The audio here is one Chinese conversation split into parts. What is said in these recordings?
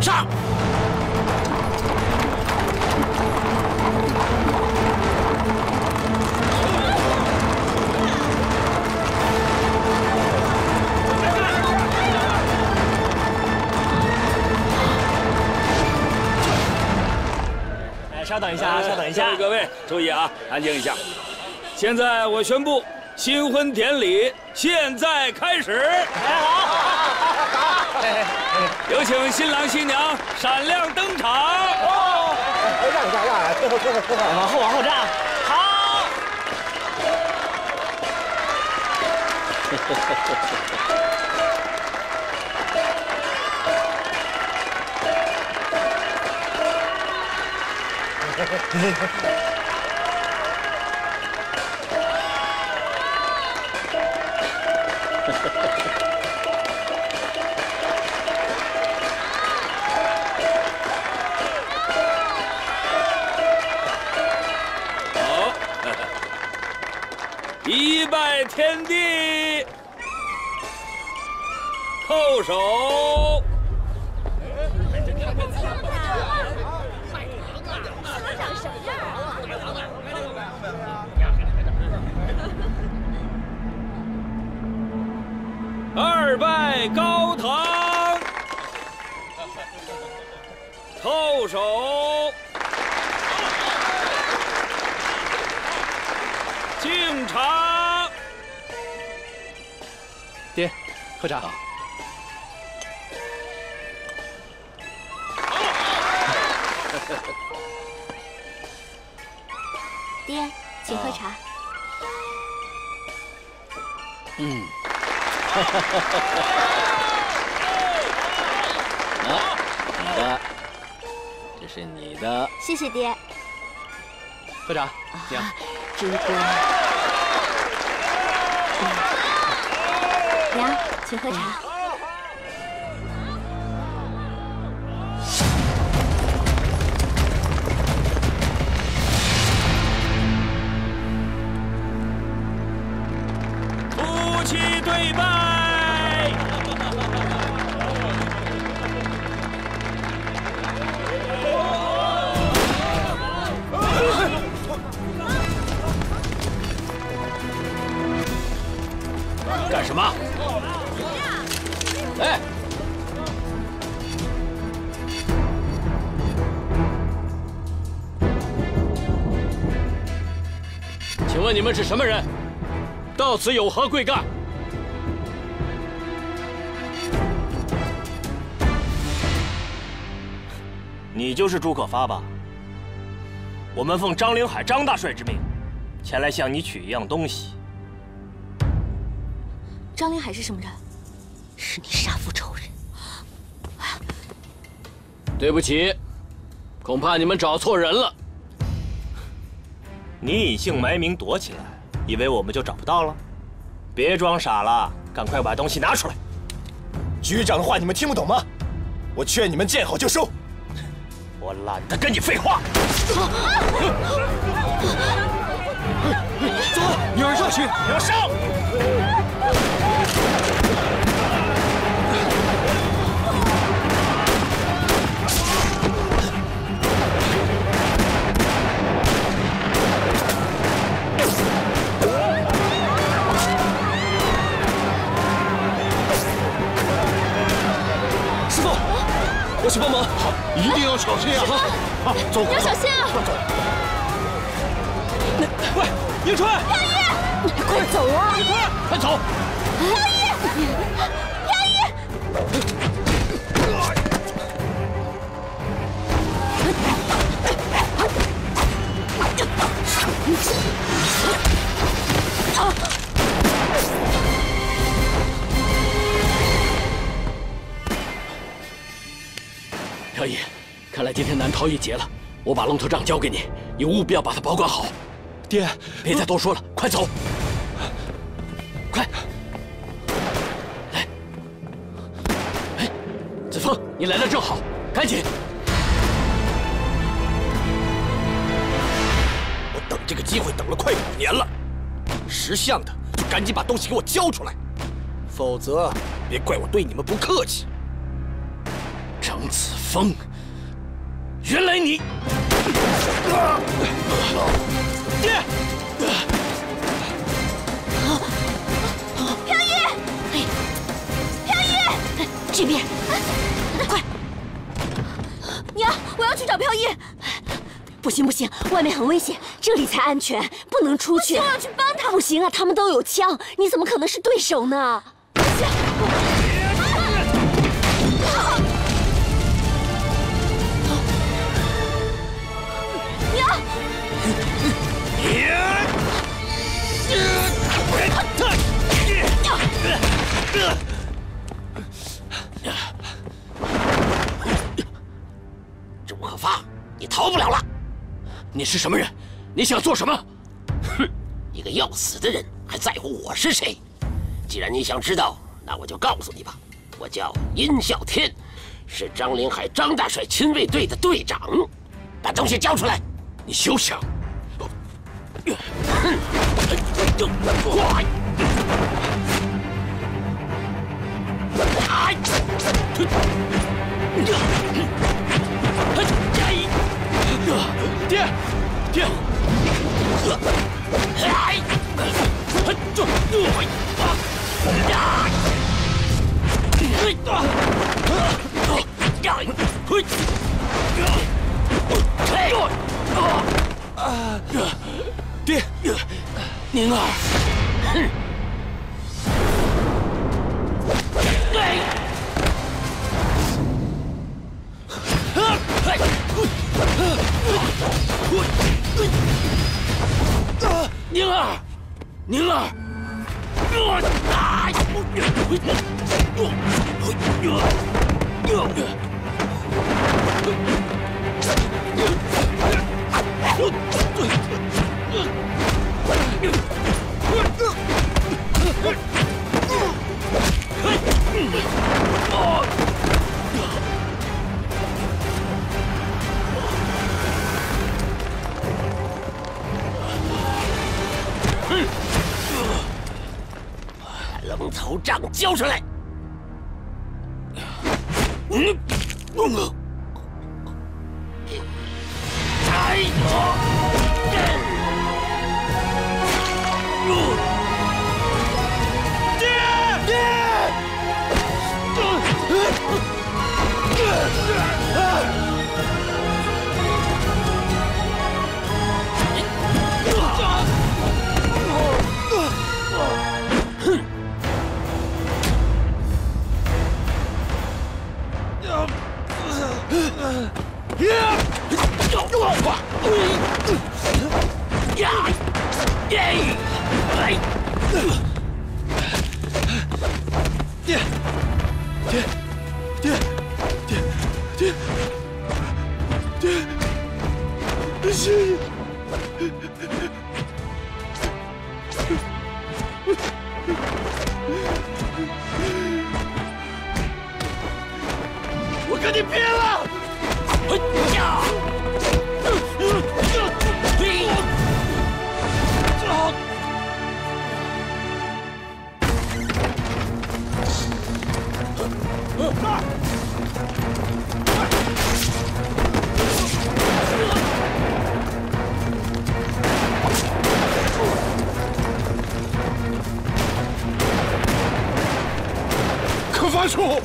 上！哎，稍等一下啊，稍等一下，各位注意啊，安静一下。现在我宣布，新婚典礼现在开始。哎，好，有请新郎新娘闪亮登场。哦，让一下，让一下，往后往后站。好。好，天地，叩首。喝茶，娘。朱哥，娘，请喝茶。什么人？到此有何贵干？你就是朱可发吧？我们奉张灵海张大帅之命，前来向你取一样东西。张灵海是什么人？是你杀父仇人。对不起，恐怕你们找错人了。你隐姓埋名躲起来，以为我们就找不到了？别装傻了，赶快把东西拿出来！局长的话你们听不懂吗？我劝你们见好就收。我懒得跟你废话。走，女儿上去，上！我去帮忙。好，一定要小心啊！好，走，你要小心啊！喂，迎春，杨毅，快走啊！迎春，快走！杨毅，来今天难逃一劫了。我把龙头杖交给你，你务必要把它保管好。爹，别再多说了，快走！快，来！哎，子枫，你来的正好，赶紧！我等这个机会等了快五年了，识相的就赶紧把东西给我交出来，否则别怪我对你们不客气。程张子枫，原来你，爹，飘逸，哎，飘逸，这边，快！娘，我要去找飘逸。不行不行，外面很危险，这里才安全，不能出去。我要去帮他。不行啊，他们都有枪，你怎么可能是对手呢？朱可发，你逃不了了！你是什么人？你想做什么？哼，一个要死的人还在乎我是谁？既然你想知道，那我就告诉你吧。我叫殷啸天，是张灵海张大帅亲卫队的队长。把东西交出来！你休想！爹，爹！爹，宁儿，哼！宁儿，宁儿！龙头杖交出来！嗯，嗯，哎爹，爹，爹，爹，爹，爹，爹，爹，爹，谢谢。我跟你拼了！哎呀！发叔！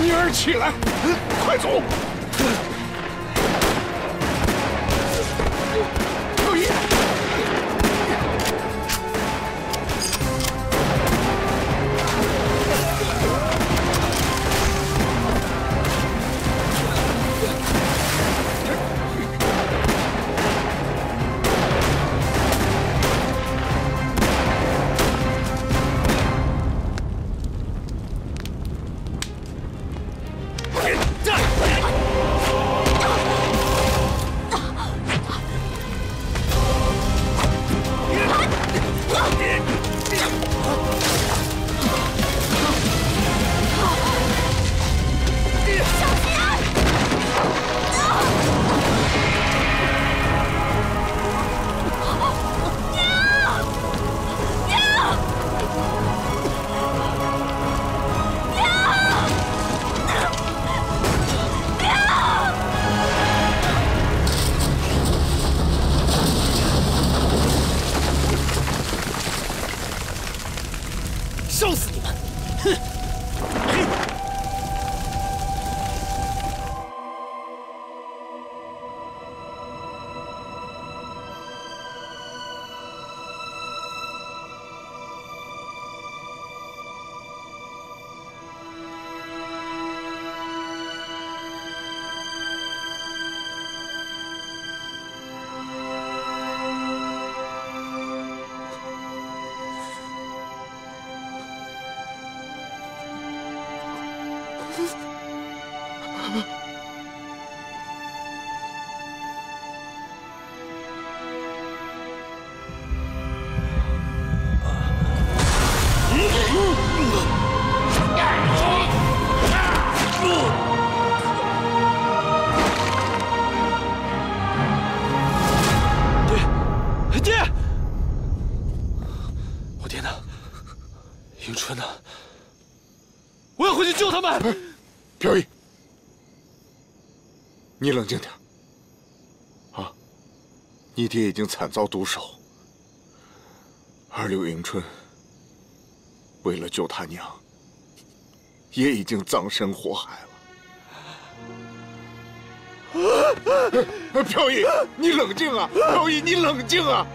妮儿，起来，快走！已经惨遭毒手，而柳迎春为了救他娘，也已经葬身火海了。飘逸，你冷静啊！飘逸，你冷静啊！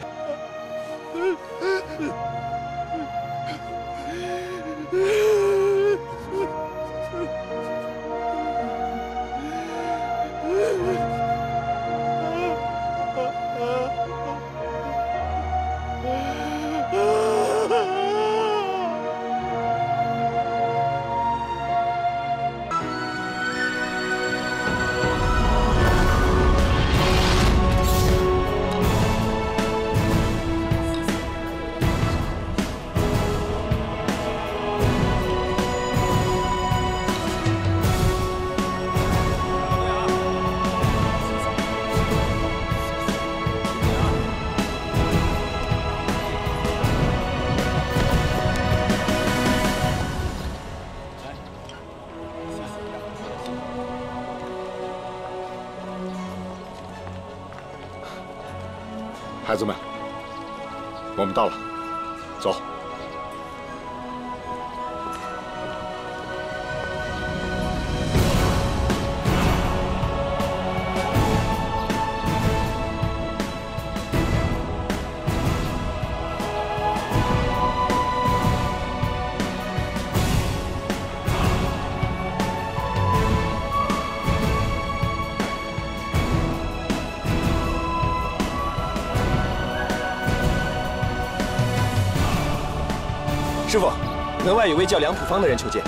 外有位叫梁普方的人求见。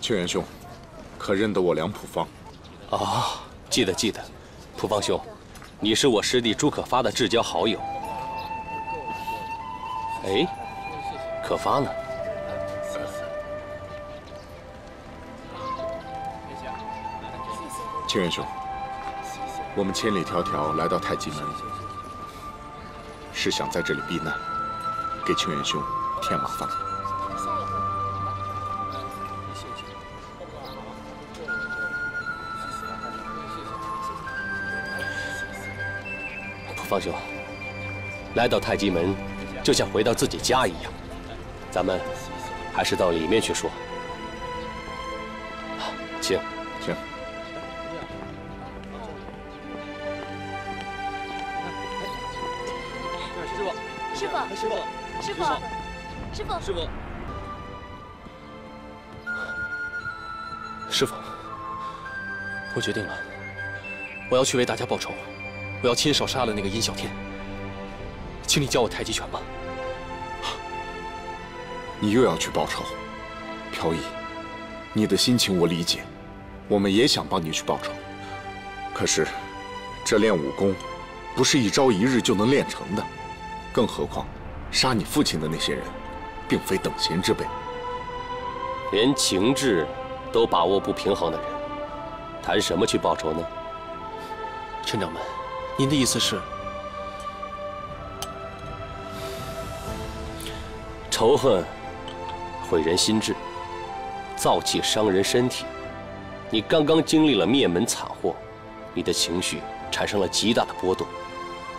庆元兄，可认得我梁普方？啊，记得记得。普方兄，你是我师弟朱可发的至交好友。哎，可发呢？庆元兄，我们千里迢迢来到太极门，是想在这里避难，给庆元兄添麻烦。普方兄，来到太极门，就像回到自己家一样。咱们还是到里面去说。师傅，师傅，师傅，师傅，师傅，我决定了，我要去为大家报仇，我要亲手杀了那个殷小天，请你教我太极拳吧。你又要去报仇，飘逸，你的心情我理解，我们也想帮你去报仇，可是，这练武功，不是一朝一日就能练成的，更何况。杀你父亲的那些人，并非等闲之辈。连情志都把握不平衡的人，谈什么去报仇呢？陈掌门，您的意思是，仇恨毁人心智，燥气伤人身体，你刚刚经历了灭门惨祸，你的情绪产生了极大的波动，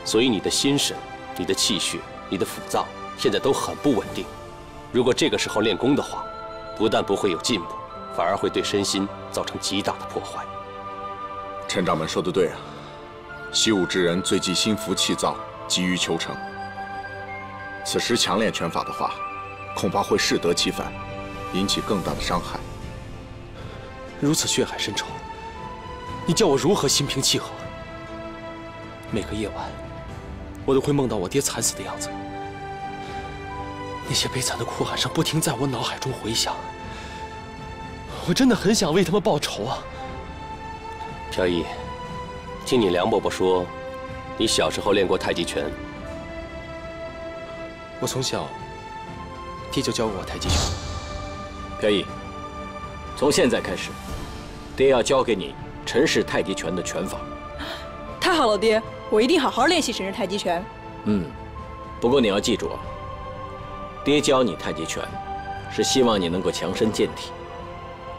所以你的心神、你的气血、你的腑脏现在都很不稳定。如果这个时候练功的话，不但不会有进步，反而会对身心造成极大的破坏。陈掌门说的对啊，习武之人最忌心浮气躁，急于求成。此时强练拳法的话，恐怕会适得其反，引起更大的伤害。如此血海深仇，你叫我如何心平气和？每个夜晚，我都会梦到我爹惨死的样子，那些悲惨的哭喊声不停在我脑海中回响。我真的很想为他们报仇啊！飘逸，听你梁伯伯说，你小时候练过太极拳。我从小，爹就教过我太极拳。飘逸，从现在开始，爹要教给你陈氏太极拳的拳法。太好了，爹，我一定好好练习陈氏太极拳。嗯，不过你要记住啊，爹教你太极拳，是希望你能够强身健体。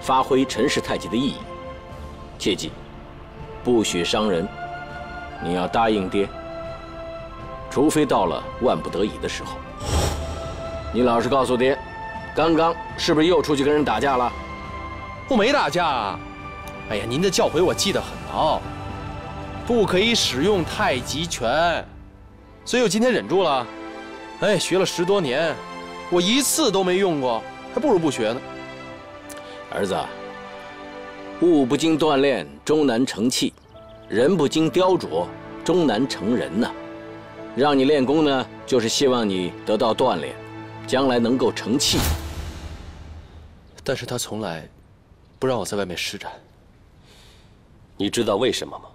发挥陈氏太极的意义，切记，不许伤人。你要答应爹，除非到了万不得已的时候。你老实告诉爹，刚刚是不是又出去跟人打架了？我没打架啊！哎呀，您的教诲我记得很牢，不可以使用太极拳，所以我今天忍住了。哎，学了十多年，我一次都没用过，还不如不学呢。儿子，物不经锻炼，终难成器；人不经雕琢，终难成人呐。让你练功呢，就是希望你得到锻炼，将来能够成器。但是他从来不让我在外面施展。你知道为什么吗？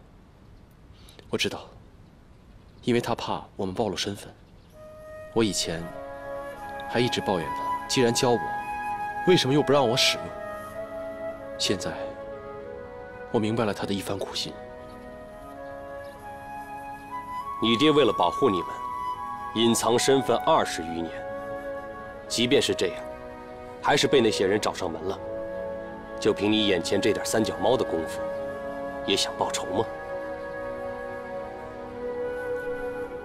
我知道，因为他怕我们暴露身份。我以前还一直抱怨他，既然教我，为什么又不让我使用？现在，我明白了他的一番苦心。你爹为了保护你们，隐藏身份二十余年，即便是这样，还是被那些人找上门了。就凭你眼前这点三脚猫的功夫，也想报仇吗？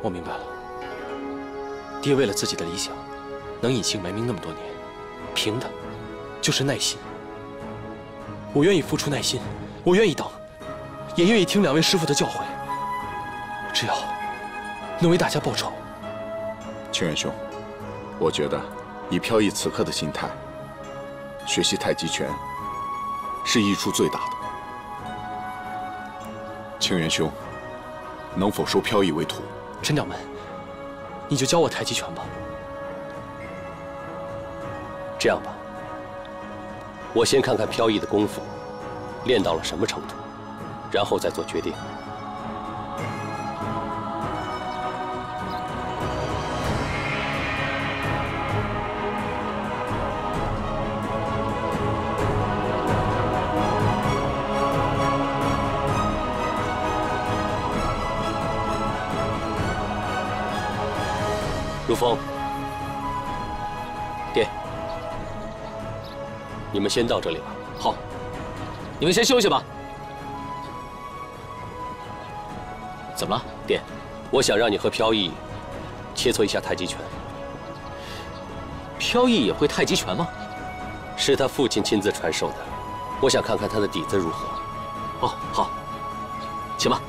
我明白了，爹为了自己的理想，能隐姓埋名那么多年，凭的，就是耐心。我愿意付出耐心，我愿意等，也愿意听两位师傅的教诲。只要能为大家报仇。清远兄，我觉得以飘逸此刻的心态，学习太极拳是益处最大的。清远兄，能否收飘逸为徒？陈掌门，你就教我太极拳吧。这样吧。我先看看飘逸的功夫练到了什么程度，然后再做决定。如风。爹你们先到这里吧。好，你们先休息吧。怎么了，爹？我想让你和飘逸切磋一下太极拳。飘逸也会太极拳吗？是他父亲亲自传授的，我想看看他的底子如何。哦，好，请吧。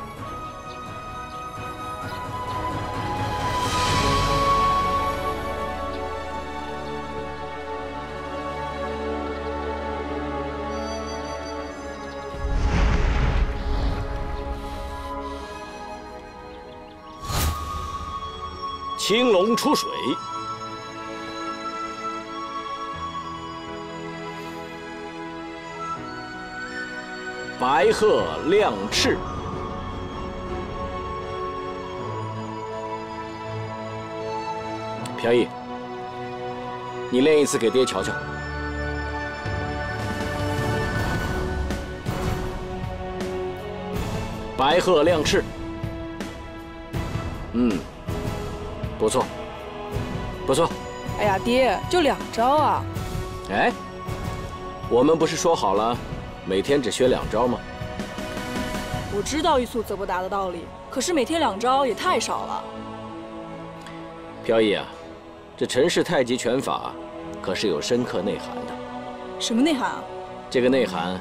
青龙出水，白鹤亮翅。飘逸，你练一次给爹瞧瞧。白鹤亮翅，嗯。不错，不错。哎呀，爹，就两招啊！哎，我们不是说好了，每天只学两招吗？我知道欲速则不达的道理，可是每天两招也太少了。飘逸啊，这陈氏太极拳法可是有深刻内涵的。什么内涵啊？这个内涵，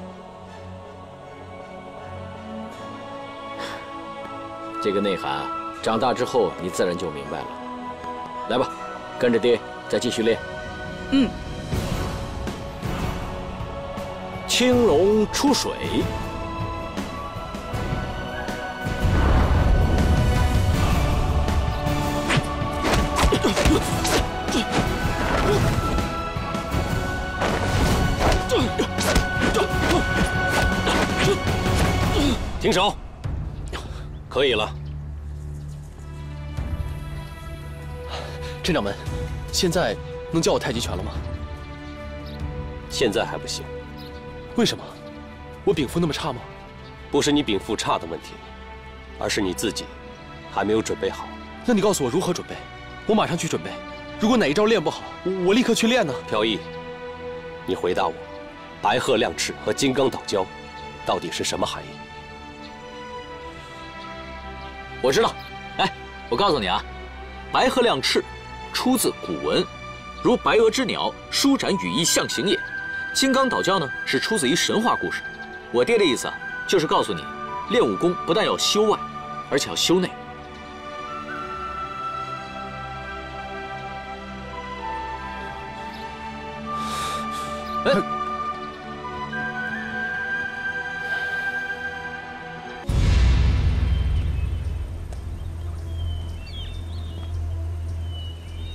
这个内涵，长大之后你自然就明白了。来吧，跟着爹再继续练。嗯。青龙出水。镇掌门，现在能教我太极拳了吗？现在还不行。为什么？我禀赋那么差吗？不是你禀赋差的问题，而是你自己还没有准备好。那你告诉我如何准备？我马上去准备。如果哪一招练不好，我立刻去练呢。飘逸，你回答我，白鹤亮翅和金刚倒交到底是什么含义？我知道。哎，我告诉你啊，白鹤亮翅出自古文，如白鹅之鸟，舒展羽翼象形也。金刚倒教呢，是出自于神话故事。我爹的意思啊，就是告诉你，练武功不但要修外，而且要修内。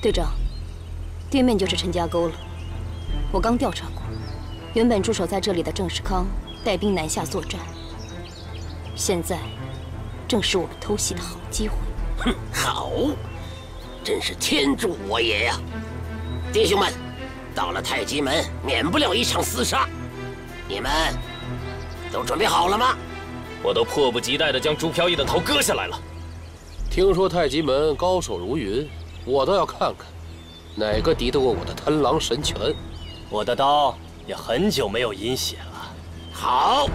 队长，对面就是陈家沟了。我刚调查过。原本驻守在这里的郑世康带兵南下作战，现在正是我们偷袭的好机会。哼，好，真是天助我也呀！弟兄们，到了太极门，免不了一场厮杀，你们都准备好了吗？我都迫不及待地将朱飘逸的头割下来了。听说太极门高手如云，我倒要看看，哪个敌得过我的贪狼神拳？我的刀。也很久没有饮血了。好，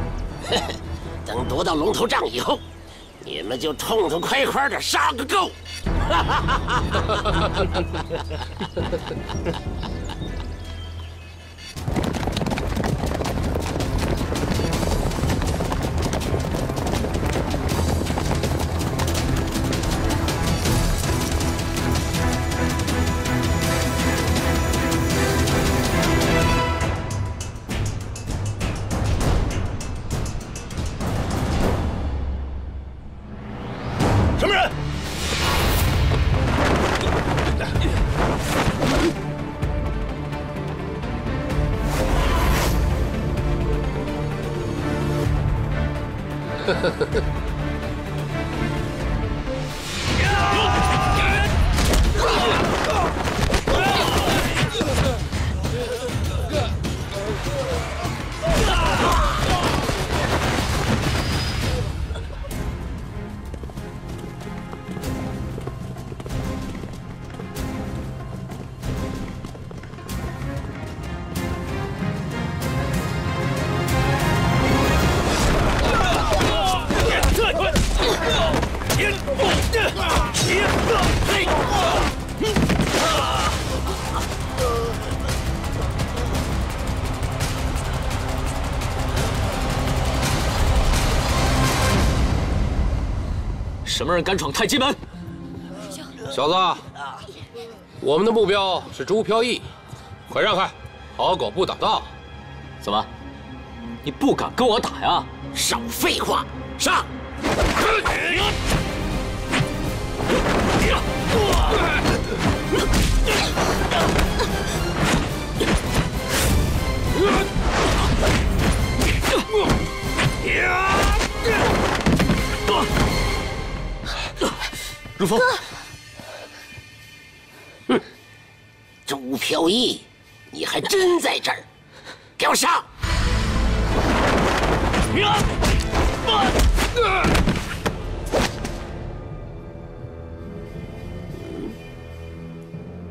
等夺到龙头杖以后，你们就痛痛快快的杀个够。哈哈哈哈哈什么人敢闯太极门？小子，我们的目标是朱飘逸，快让开！好狗不挡道。怎么，你不敢跟我打呀？少废话，上！如风，哼，朱飘逸，你还真在这儿，给我上！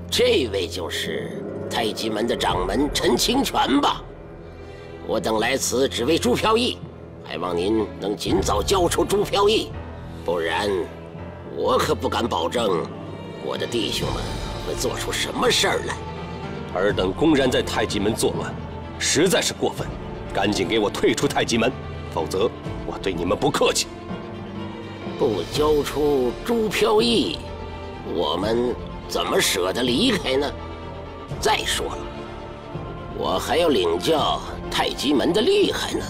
这位就是太极门的掌门陈清泉吧？我等来此只为朱飘逸，还望您能尽早交出朱飘逸，不然我可不敢保证我的弟兄们会做出什么事儿来。尔等公然在太极门作乱，实在是过分，赶紧给我退出太极门，否则我对你们不客气。不交出朱飘逸，我们怎么舍得离开呢？再说了，我还要领教太极门的厉害呢。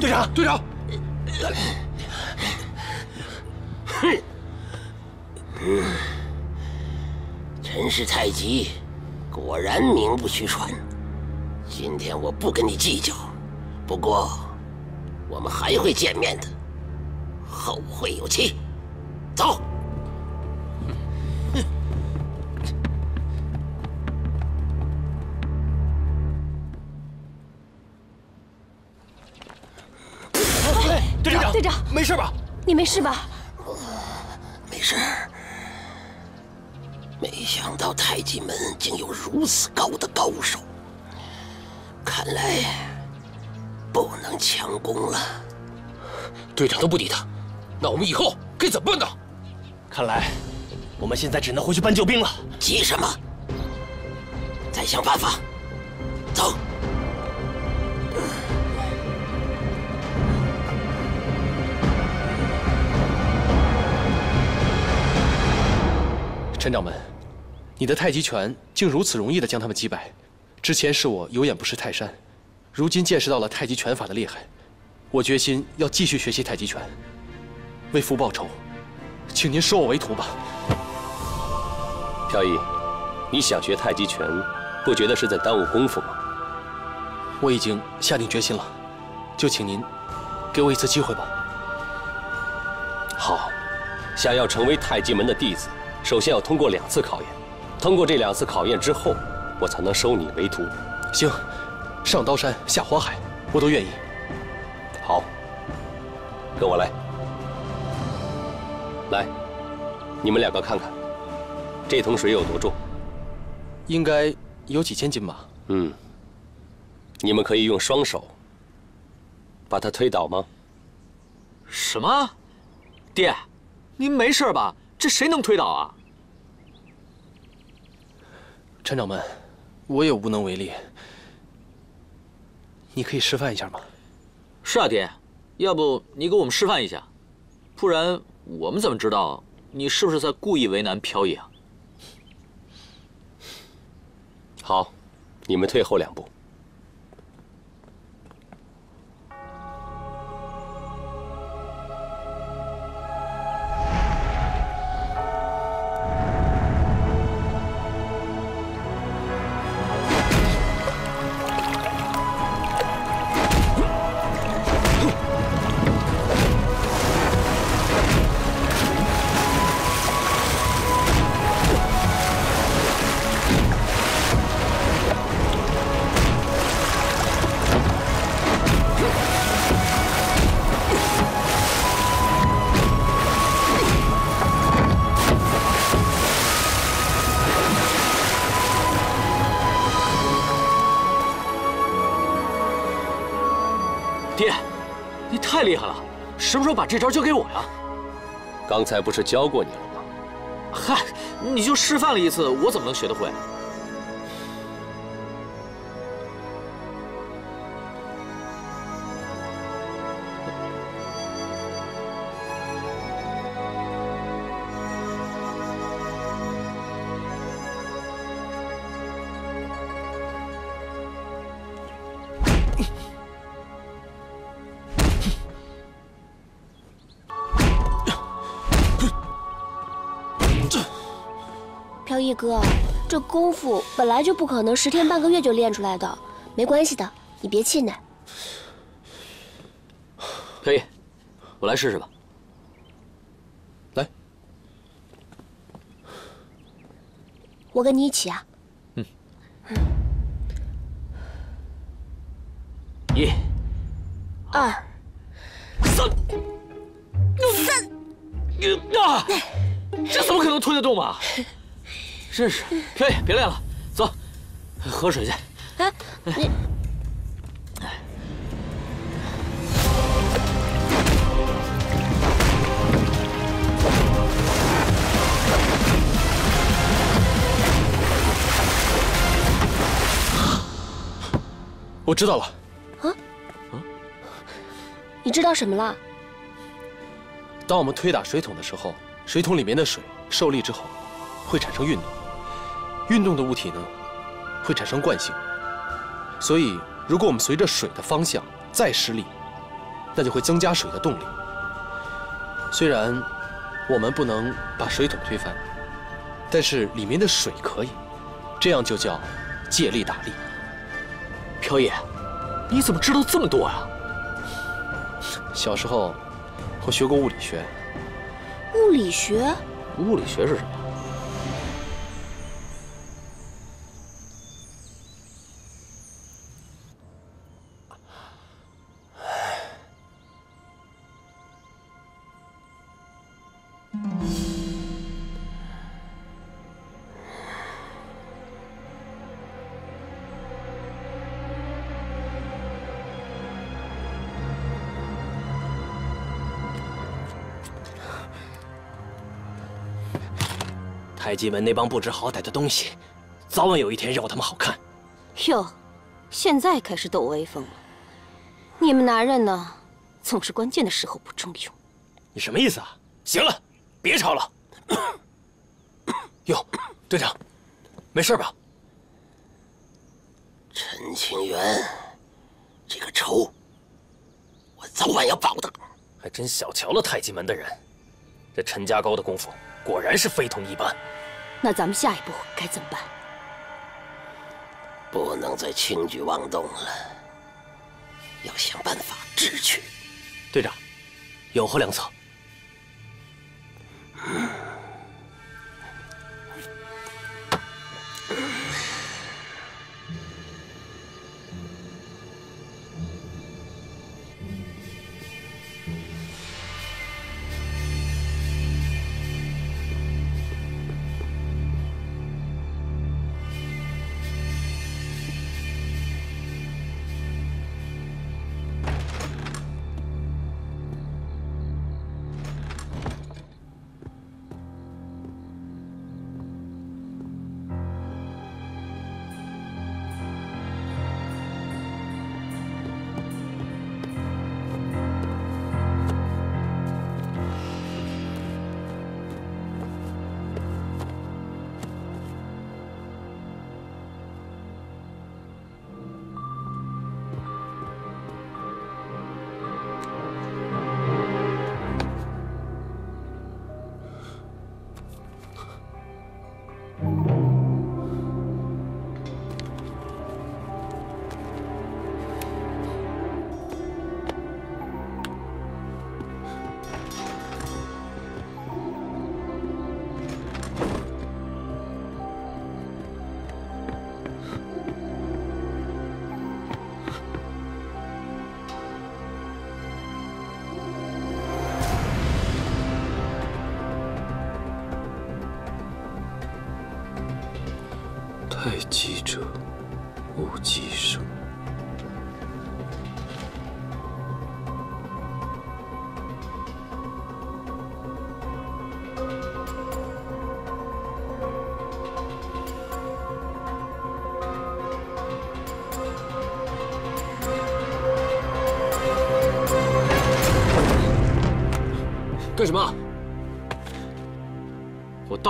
队长，队长，哼，嗯，陈氏太极果然名不虚传。今天我不跟你计较，不过我们还会见面的，后会有期。走。队长，队长，没事吧？你没事吧？没事。没想到太极门竟有如此高的高手，看来不能强攻了。队长都不理他，那我们以后该怎么办呢？看来我们现在只能回去搬救兵了。急什么？再想办法。走。陈掌门，你的太极拳竟如此容易的将他们击败。之前是我有眼不识泰山，如今见识到了太极拳法的厉害，我决心要继续学习太极拳，为父报仇。请您收我为徒吧。飘逸，你想学太极拳，不觉得是在耽误功夫吗？我已经下定决心了，就请您给我一次机会吧。好，想要成为太极门的弟子。首先要通过两次考验，通过这两次考验之后，我才能收你为徒。行，上刀山下火海，我都愿意。好，跟我来。来，你们两个看看，这桶水有多重？应该有几千斤吧。嗯，你们可以用双手把它推倒吗？什么？爹，您没事吧？这谁能推倒啊？陈掌门，我也无能为力。你可以示范一下吗？是啊，爹，要不你给我们示范一下，不然我们怎么知道你是不是在故意为难飘逸啊？好，你们退后两步。什么时候把这招教给我呀？刚才不是教过你了吗？嗨，你就示范了一次，我怎么能学得会？哥，这功夫本来就不可能十天半个月就练出来的，没关系的，你别气馁。可以，我来试试吧。来，我跟你一起啊。嗯一、二、三、三。啊！这怎么可能推得动嘛？真是，飘逸，别练了，走，喝水去。哎，你。我知道了。啊？啊？你知道什么了？当我们推打水桶的时候，水桶里面的水受力之后，会产生运动。运动的物体呢，会产生惯性。所以，如果我们随着水的方向再施力，那就会增加水的动力。虽然我们不能把水桶推翻，但是里面的水可以。这样就叫借力打力。飘逸，你怎么知道这么多呀？小时候，我学过物理学。物理学？物理学是什么？太极门那帮不知好歹的东西，早晚有一天让他们好看。哟，现在开始抖威风了。你们男人呢，总是关键的时候不中用。你什么意思啊？行了，别吵了。哟，队长，没事吧？陈清源，这个仇，我早晚要报的。还真小瞧了太极门的人，这陈家沟的功夫果然是非同一般。那咱们下一步该怎么办？不能再轻举妄动了，要想办法智取。队长，有何良策？太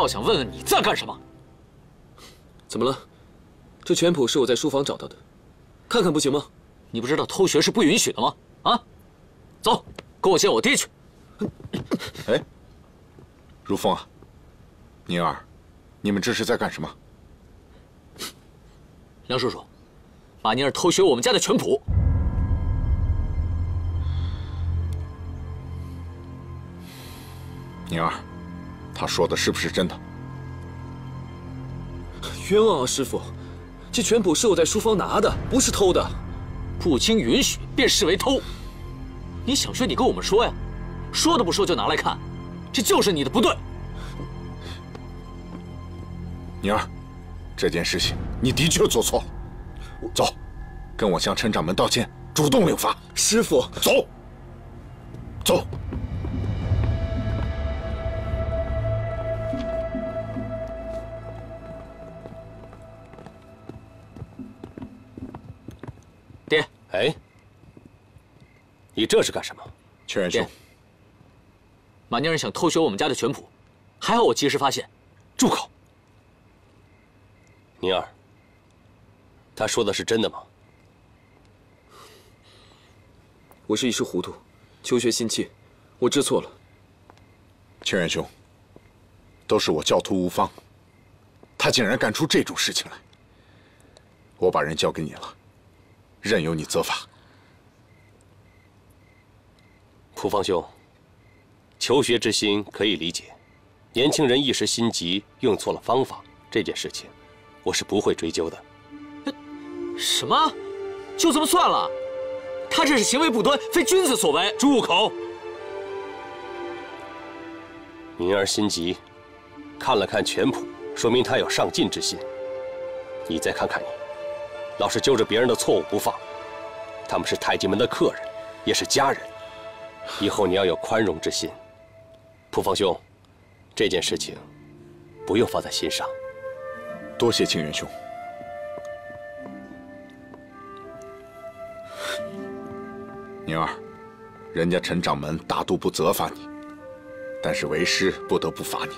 倒想问问你在干什么？怎么了？这拳谱是我在书房找到的，看看不行吗？你不知道偷学是不允许的吗？啊！走，跟我见我爹去。哎，如风啊，宁儿，你们这是在干什么？梁叔叔，马宁儿偷学我们家的拳谱。宁儿，他说的是不是真的？冤枉啊，师傅！这拳谱是我在书房拿的，不是偷的。不经允许便视为偷，你想学你跟我们说呀？说都不说就拿来看，这就是你的不对。宁儿，这件事情你的确做错了。走，跟我向陈掌门道歉，主动领罚。师傅，走，走。哎，你这是干什么？确认兄，马宁儿想偷学我们家的拳谱，还好我及时发现。住口！宁儿，他说的是真的吗？我是一时糊涂，求学心切，我知错了。清远兄，都是我教徒无方，他竟然干出这种事情来。我把人交给你了，任由你责罚。蒲方兄，求学之心可以理解，年轻人一时心急用错了方法，这件事情。我是不会追究的。什么？就这么算了？他这是行为不端，非君子所为。住口！宁儿心急，看了看拳谱，说明他有上进之心。你再看看你，老是揪着别人的错误不放。他们是太极门的客人，也是家人，以后你要有宽容之心。蒲方兄，这件事情不用放在心上。多谢清源兄，宁儿，人家陈掌门大度不责罚你，但是为师不得不罚你，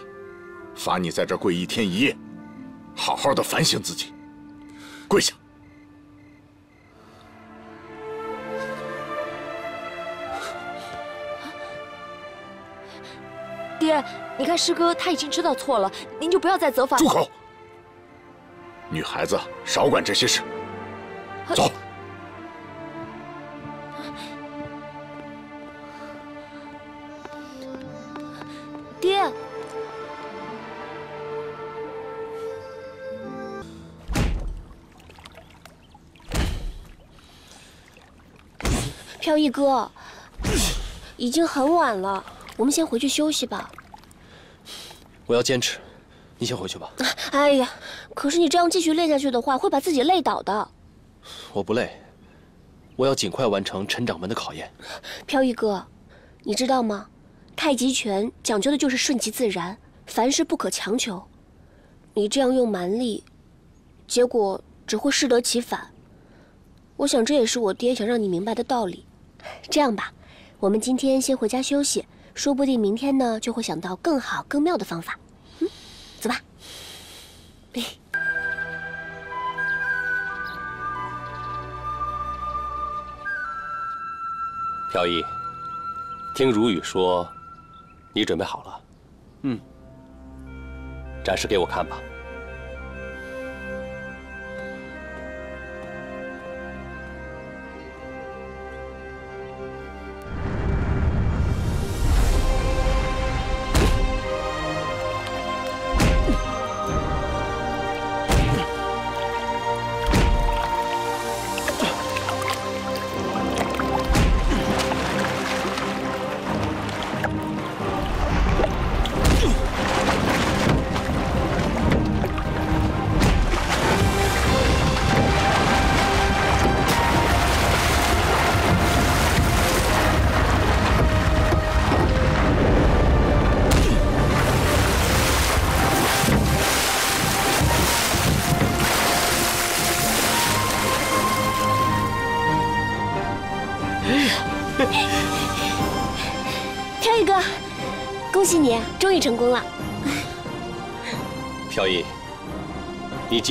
罚你在这跪一天一夜，好好的反省自己，跪下。爹，你看师哥他已经知道错了，您就不要再责罚。住口！女孩子少管这些事，走。爹，飘逸哥，已经很晚了，我们先回去休息吧。我要坚持。你先回去吧。哎呀，可是你这样继续练下去的话，会把自己累倒的。我不累，我要尽快完成陈掌门的考验。飘逸哥，你知道吗？太极拳讲究的就是顺其自然，凡事不可强求。你这样用蛮力，结果只会适得其反。我想这也是我爹想让你明白的道理。这样吧，我们今天先回家休息，说不定明天呢就会想到更好更妙的方法。嗯走吧，飘逸，听如雨说，你准备好了？嗯，展示给我看吧。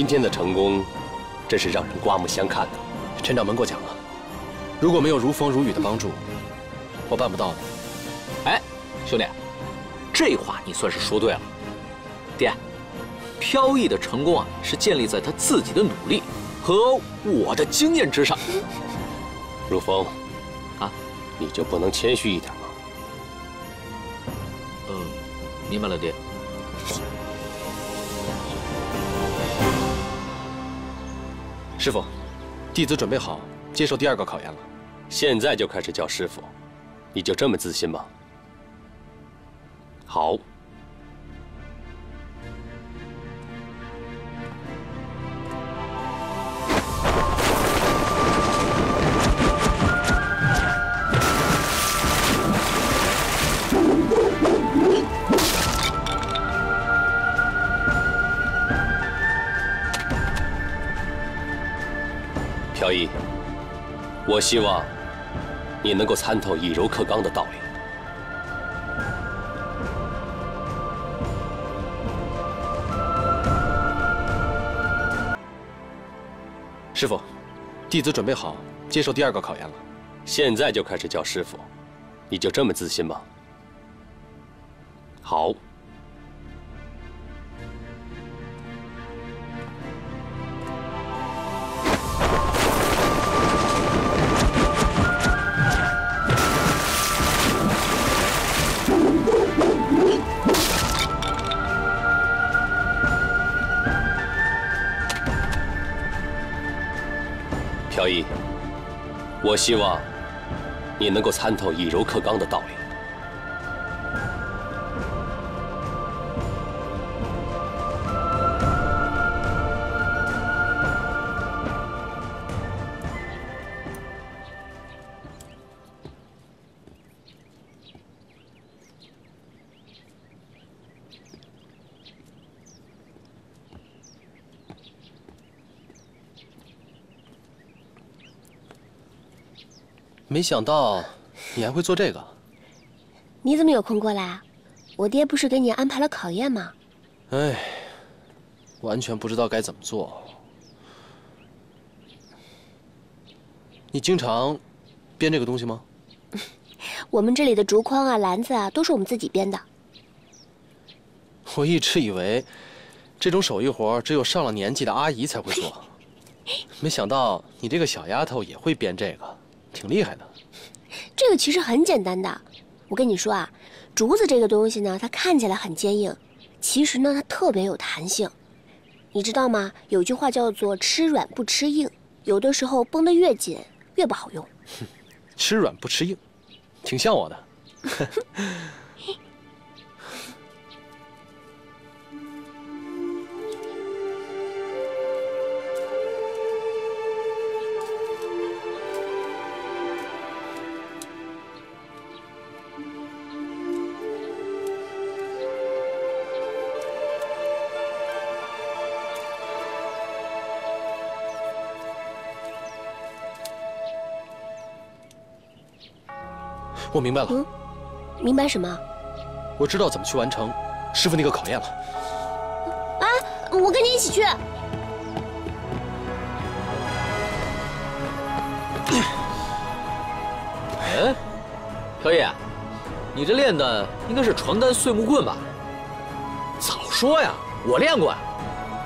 今天的成功，真是让人刮目相看的。陈掌门过奖了，如果没有如风如雨的帮助，我办不到的。哎，兄弟，这话你算是说对了。爹，飘逸的成功啊，是建立在他自己的努力和我的经验之上。如风，啊，你就不能谦虚一点吗？嗯。明白了，爹。师傅，弟子准备好接受第二个考验了。现在就开始叫师傅，你就这么自信吗？好。所以，我希望你能够参透以柔克刚的道理。师傅，弟子准备好接受第二个考验了。现在就开始叫师傅，你就这么自信吗？好。飘逸，我希望你能够参透以柔克刚的道理。没想到你还会做这个。你怎么有空过来啊？我爹不是给你安排了考验吗？哎，完全不知道该怎么做。你经常编这个东西吗？我们这里的竹筐啊、篮子啊，都是我们自己编的。我一直以为这种手艺活只有上了年纪的阿姨才会做，没想到你这个小丫头也会编这个。挺厉害的，这个其实很简单的。我跟你说啊，竹子这个东西呢，它看起来很坚硬，其实呢，它特别有弹性。你知道吗？有句话叫做“吃软不吃硬”，有的时候绷得越紧越不好用。吃软不吃硬，挺像我的。我明白了。嗯，明白什么？我知道怎么去完成师傅那个考验了。啊，我跟你一起去。哎，飘逸，你这练的应该是床单碎木棍吧？早说呀，我练过呀。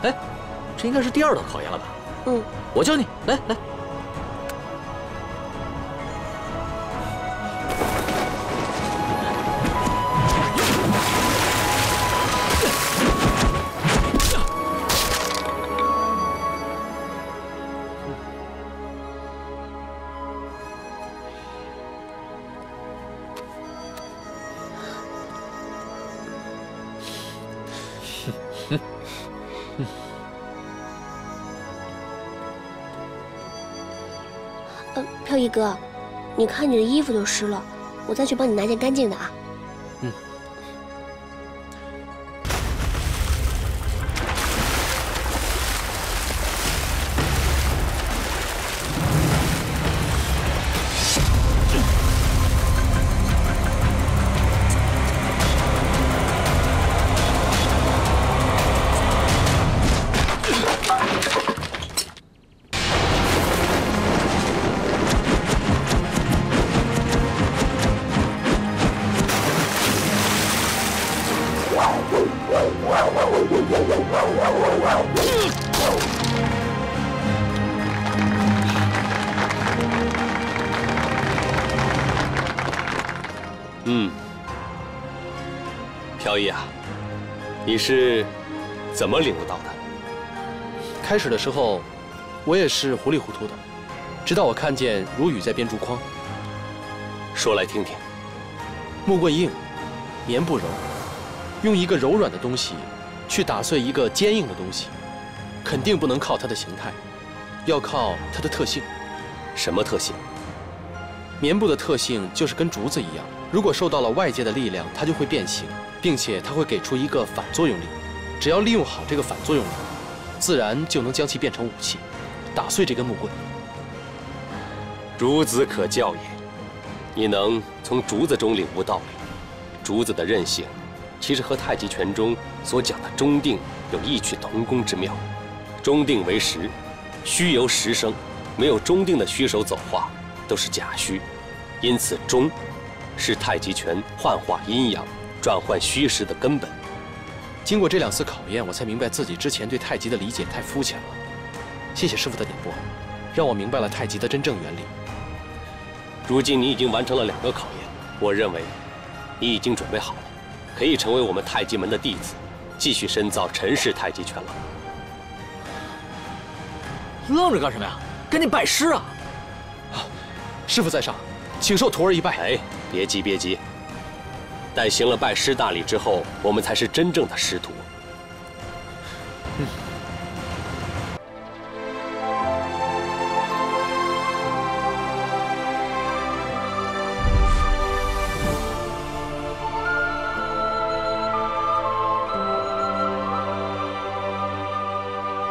哎，这应该是第二道考验了吧？嗯，我教你，来来。你看你的衣服都湿了，我再去帮你拿件干净的啊。怎么领悟到的？开始的时候，我也是糊里糊涂的，直到我看见如雨在编竹筐。说来听听。木棍硬，棉不柔，用一个柔软的东西去打碎一个坚硬的东西，肯定不能靠它的形态，要靠它的特性。什么特性？棉布的特性就是跟竹子一样，如果受到了外界的力量，它就会变形，并且它会给出一个反作用力。只要利用好这个反作用力，自然就能将其变成武器，打碎这根木棍。孺子可教也。你能从竹子中领悟道理，竹子的韧性，其实和太极拳中所讲的中定有异曲同工之妙。中定为实，虚由实生，没有中定的虚手走化，都是假虚。因此，中是太极拳幻化阴阳、转换虚实的根本。经过这两次考验，我才明白自己之前对太极的理解太肤浅了。谢谢师傅的点拨，让我明白了太极的真正原理。如今你已经完成了两个考验，我认为你已经准备好了，可以成为我们太极门的弟子，继续深造陈氏太极拳了。愣着干什么呀？赶紧拜师啊！师傅在上，请受徒儿一拜。哎，别急别急，待行了拜师大礼之后，我们才是真正的师徒。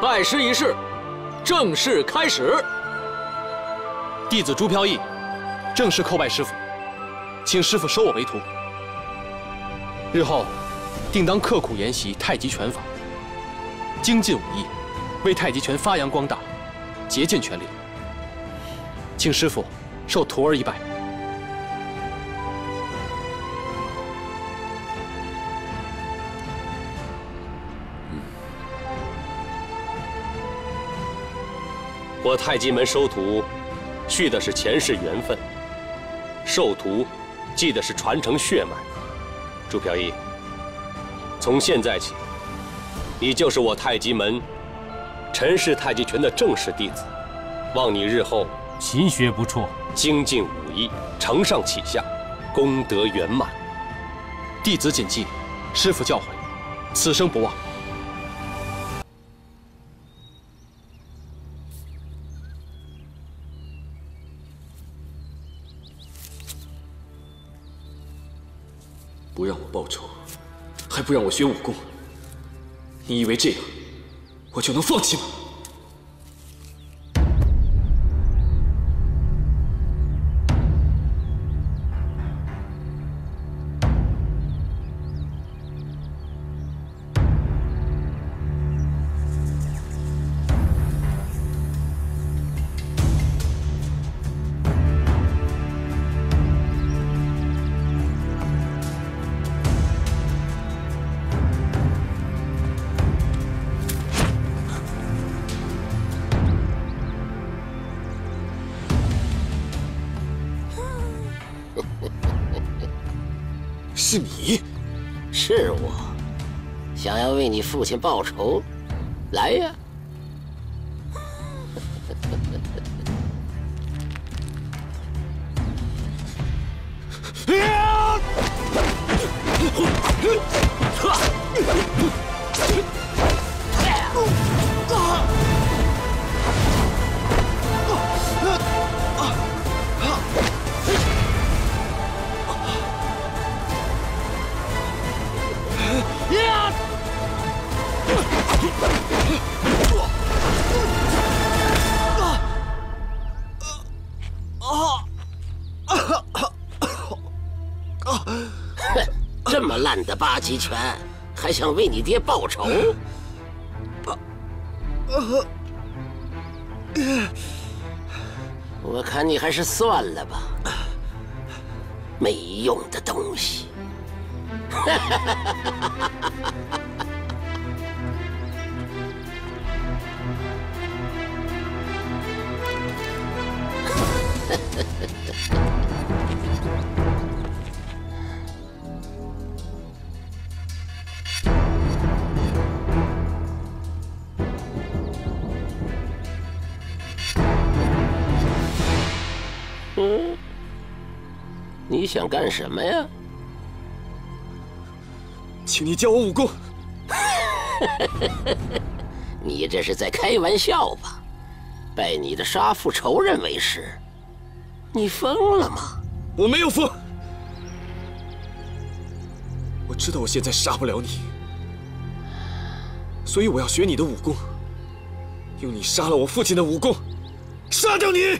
拜师仪式正式开始。弟子朱飘逸正式叩拜师傅，请师傅收我为徒。日后定当刻苦研习太极拳法，精进武艺，为太极拳发扬光大，竭尽全力。请师傅受徒儿一拜。我太极门收徒，续的是前世缘分；授徒，记的是传承血脉。朱飘逸，从现在起，你就是我太极门陈氏太极拳的正式弟子。望你日后勤学不辍，精进武艺，承上启下，功德圆满。弟子谨记师傅教诲，此生不忘。报仇，还不让我学武功，你以为这样我就能放弃吗？父亲报仇，来呀！一拳，还想为你爹报仇？我看你还是算了吧，没用的东西。想干什么呀？请你教我武功。你这是在开玩笑吧？拜你的杀父仇人为师，你疯了吗？我没有疯。我知道我现在杀不了你，所以我要学你的武功，用你杀了我父亲的武功，杀掉你。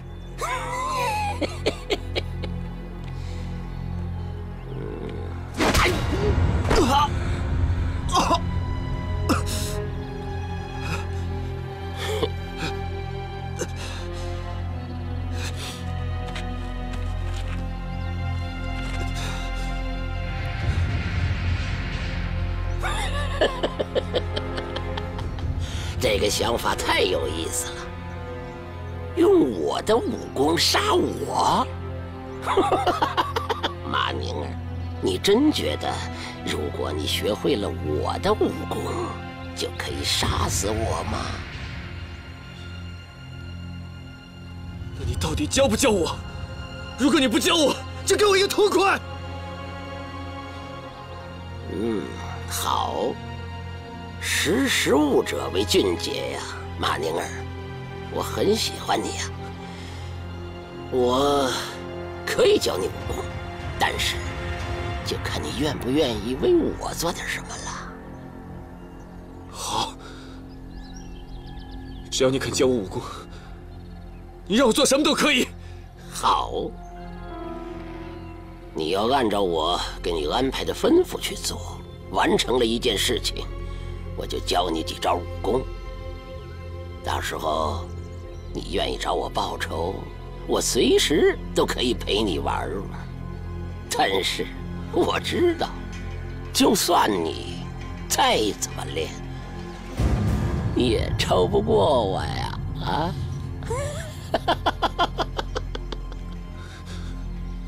杀我？马宁儿，你真觉得，如果你学会了我的武功，就可以杀死我吗？那你到底教不教我？如果你不教我，就给我一个痛快！嗯，好。识时务者为俊杰呀，马宁儿，我很喜欢你呀。我可以教你武功，但是就看你愿不愿意为我做点什么了。好，只要你肯教我武功，你让我做什么都可以。好，你要按照我给你安排的吩咐去做，完成了一件事情。我就教你几招武功，到时候你愿意找我报仇，我随时都可以陪你玩玩。但是我知道，就算你再怎么练，也超不过我呀！啊！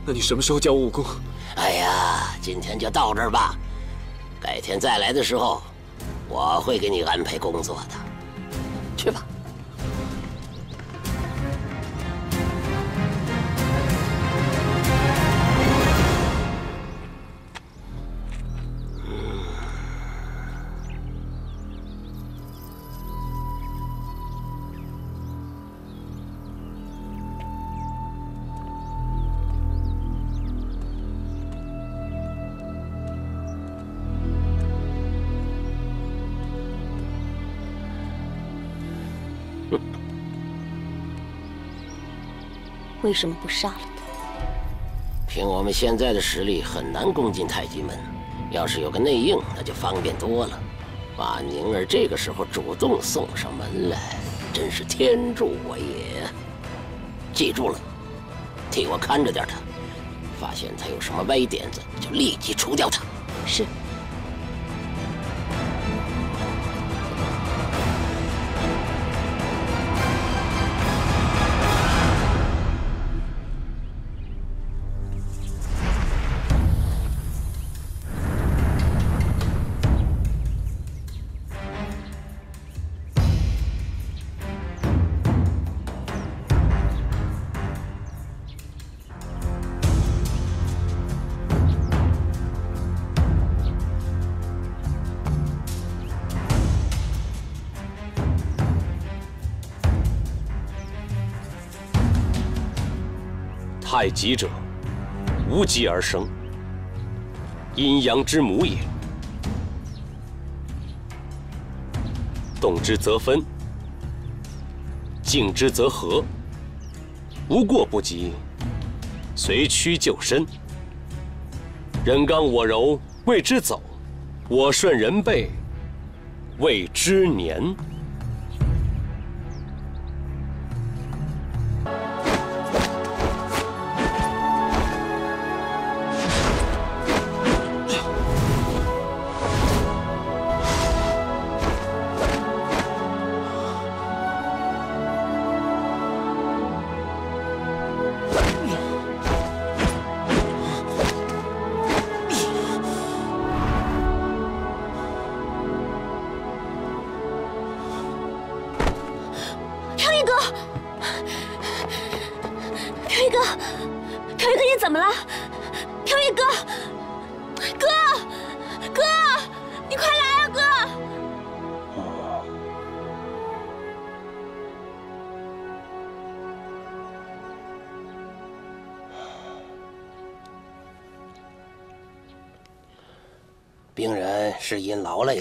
那你什么时候教我武功？哎呀，今天就到这儿吧，改天再来的时候。我会给你安排工作的，去吧。为什么不杀了他？凭我们现在的实力，很难攻进太极门。要是有个内应，那就方便多了。把宁儿这个时候主动送上门来，真是天助我也！记住了，替我看着点他，发现他有什么歪点子，就立即除掉他。是。太极者，无极而生，阴阳之母也。动之则分，静之则和。无过不及，随趋就伸。人刚我柔，谓之走；我顺人背，谓之年。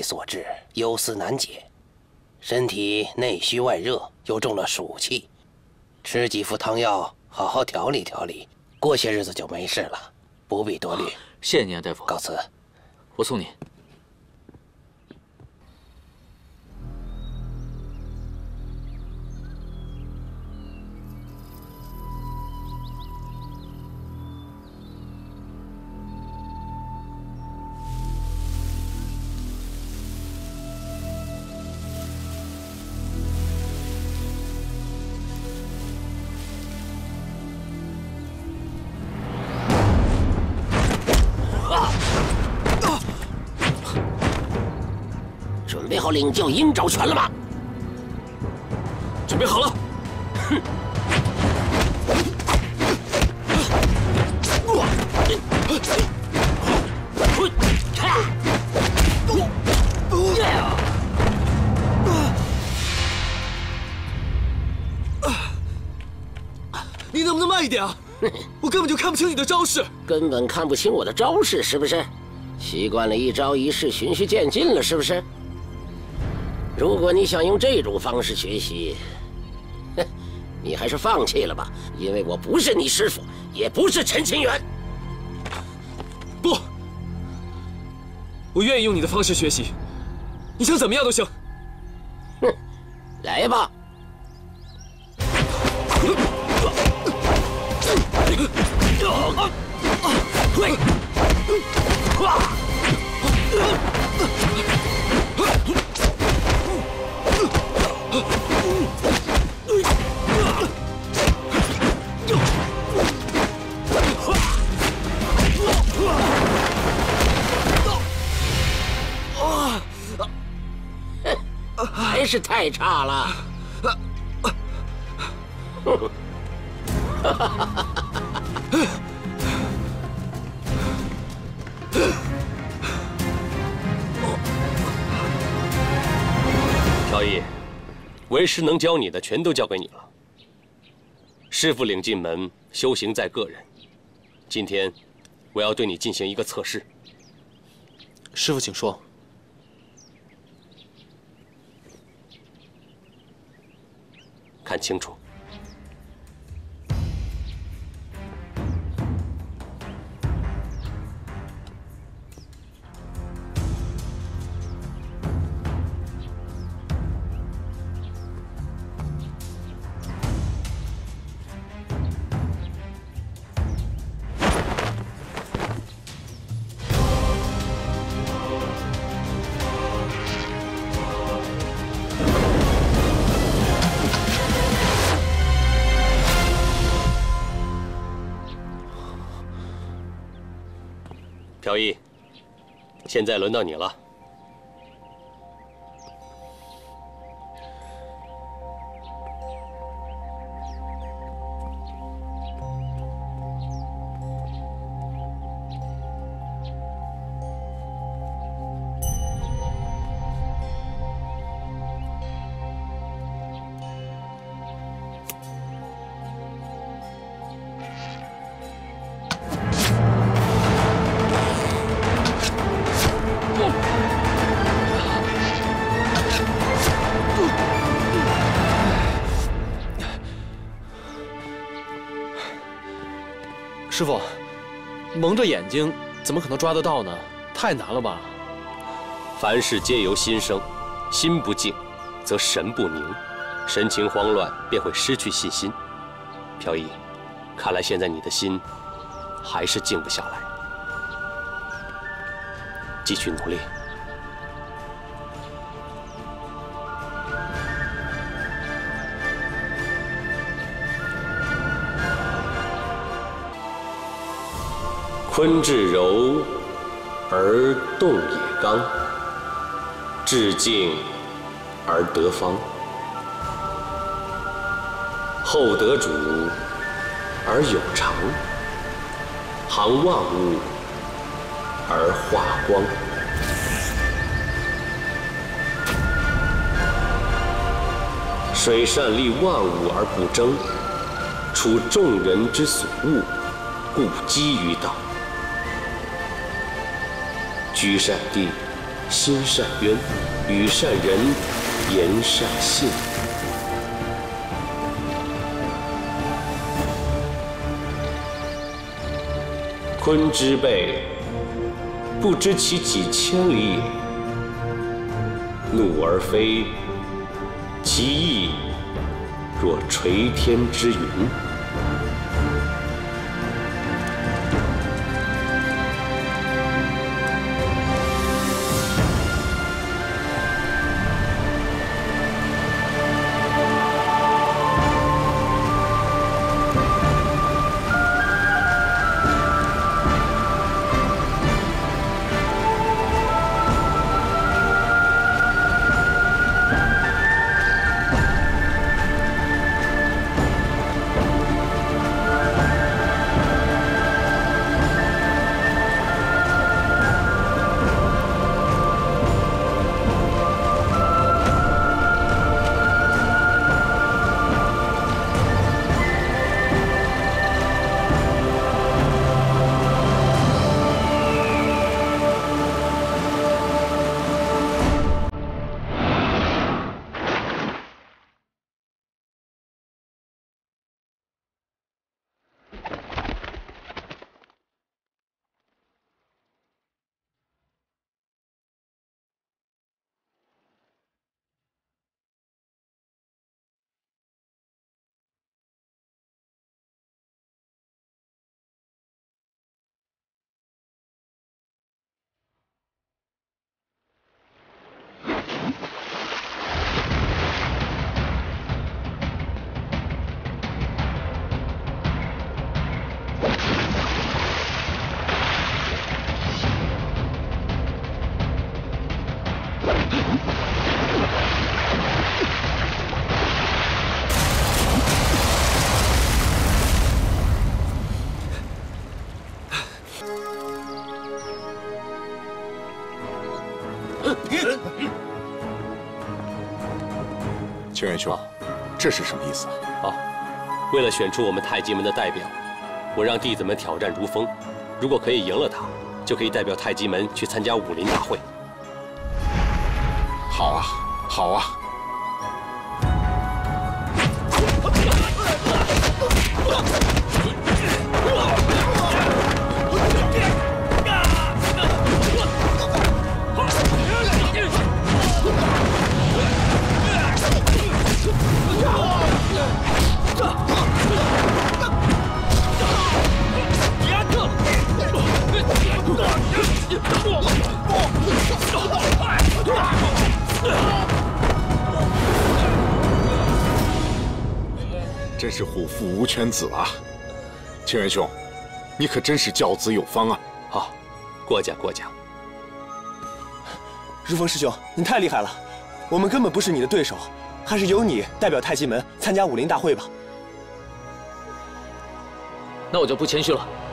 所致，忧思难解，身体内虚外热，又中了暑气，吃几副汤药，好好调理调理，过些日子就没事了，不必多虑。谢谢你啊，大夫。告辞。我送你。领教鹰爪拳了吗？准备好了。哼！你能不能慢一点啊？我根本就看不清你的招式。根本看不清我的招式，是不是？习惯了一招一式，循序渐进了，是不是？如果你想用这种方式学习，哼，你还是放弃了吧，因为我不是你师傅，也不是陈清源。不，我愿意用你的方式学习，你想怎么样都行。哼，来吧。还是太差了。朴义，为师能教你的全都教给你了。师傅领进门，修行在个人。今天，我要对你进行一个测试。师傅，请说。看清楚。现在轮到你了。师傅，蒙着眼睛怎么可能抓得到呢？太难了吧！凡事皆由心生，心不静，则神不宁，神情慌乱便会失去信心。飘逸，看来现在你的心还是静不下来，继续努力。坤至柔而动也刚，至静而得方。厚德主而有常，行万物而化光。水善利万物而不争，处众人之所恶，故几于道。居善地，心善渊，与善人，言善信。鲲之背，不知其几千里也。怒而飞，其翼若垂天之云。清源兄，这是什么意思啊？为了选出我们太极门的代表，我让弟子们挑战如风，如果可以赢了他，就可以代表太极门去参加武林大会。好啊，好啊！真是虎父无犬子啊！清源兄，你可真是教子有方啊！好，过奖过奖。如风师兄，你太厉害了，我们根本不是你的对手，还是由你代表太极门参加武林大会吧。那我就不谦虚了。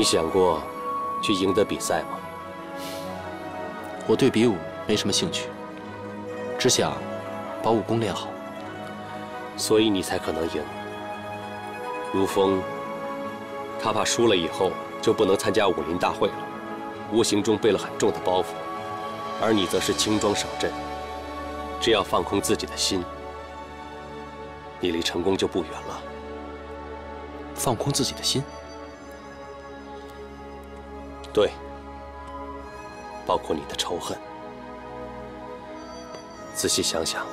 你想过去赢得比赛吗？我对比武没什么兴趣，只想把武功练好。所以你才可能赢。如风，他怕输了以后就不能参加武林大会了，无形中背了很重的包袱；而你则是轻装上阵，只要放空自己的心，你离成功就不远了。放空自己的心。对，包括你的仇恨。仔细想想，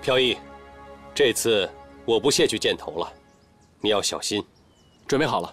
飘逸，这次我不屑去见头了，你要小心。准备好了。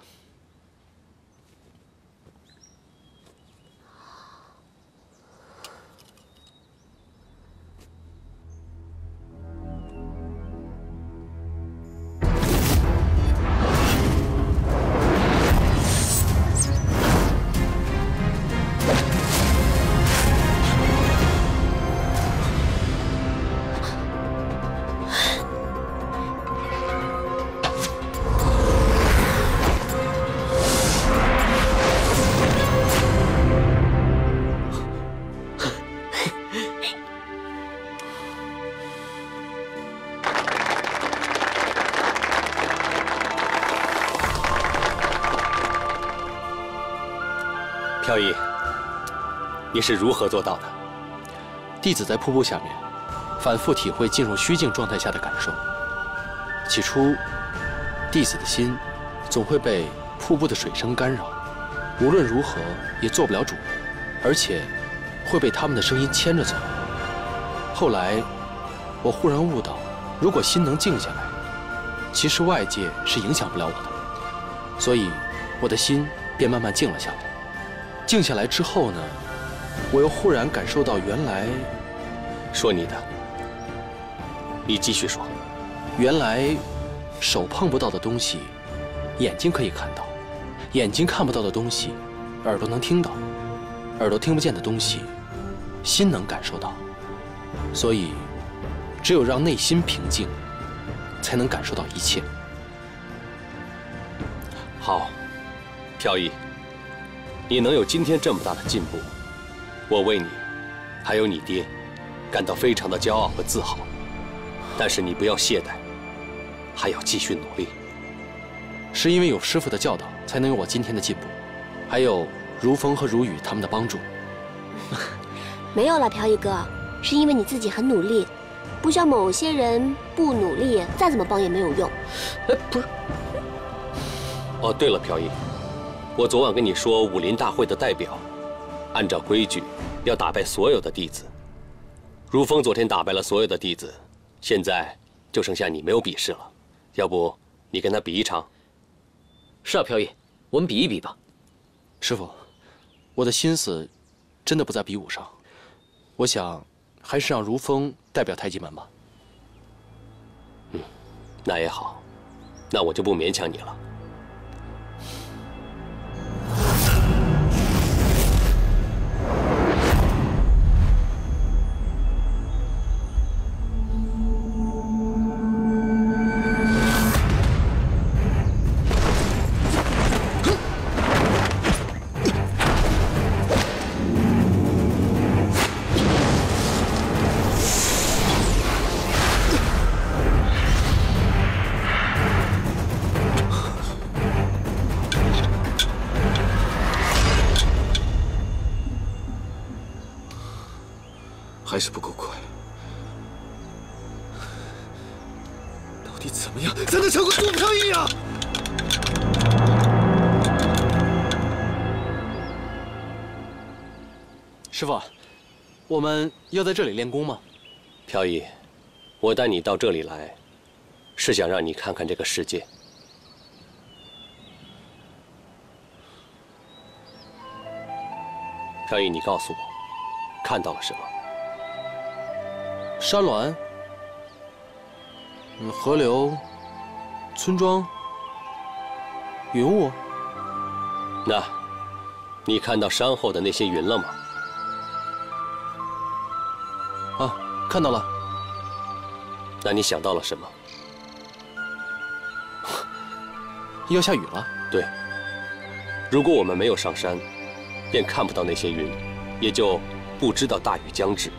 你是如何做到的？弟子在瀑布下面，反复体会进入虚静状态下的感受。起初，弟子的心总会被瀑布的水声干扰，无论如何也做不了主，而且会被他们的声音牵着走。后来，我忽然悟到，如果心能静下来，其实外界是影响不了我的，所以我的心便慢慢静了下来。静下来之后呢，我又忽然感受到，原来，说你的，你继续说。原来，手碰不到的东西，眼睛可以看到；眼睛看不到的东西，耳朵能听到；耳朵听不见的东西，心能感受到。所以，只有让内心平静，才能感受到一切。好，飘逸。你能有今天这么大的进步，我为你，还有你爹，感到非常的骄傲和自豪。但是你不要懈怠，还要继续努力。是因为有师傅的教导，才能有我今天的进步，还有如风和如雨他们的帮助。没有了，飘逸哥，是因为你自己很努力，不像某些人不努力，再怎么帮也没有用。哎，不是。哦，对了，飘逸。我昨晚跟你说，武林大会的代表，按照规矩，要打败所有的弟子。如风昨天打败了所有的弟子，现在就剩下你没有比试了。要不你跟他比一场？是啊，飘逸，我们比一比吧。师傅，我的心思真的不在比武上，我想还是让如风代表太极门吧。嗯，那也好，那我就不勉强你了。我们要在这里练功吗？飘逸，我带你到这里来，是想让你看看这个世界。飘逸，你告诉我，看到了什么？山峦、嗯，河流、村庄、云雾。那，你看到山后的那些云了吗？啊，看到了。那你想到了什么？要下雨了。对。如果我们没有上山，便看不到那些云，也就不知道大雨将至。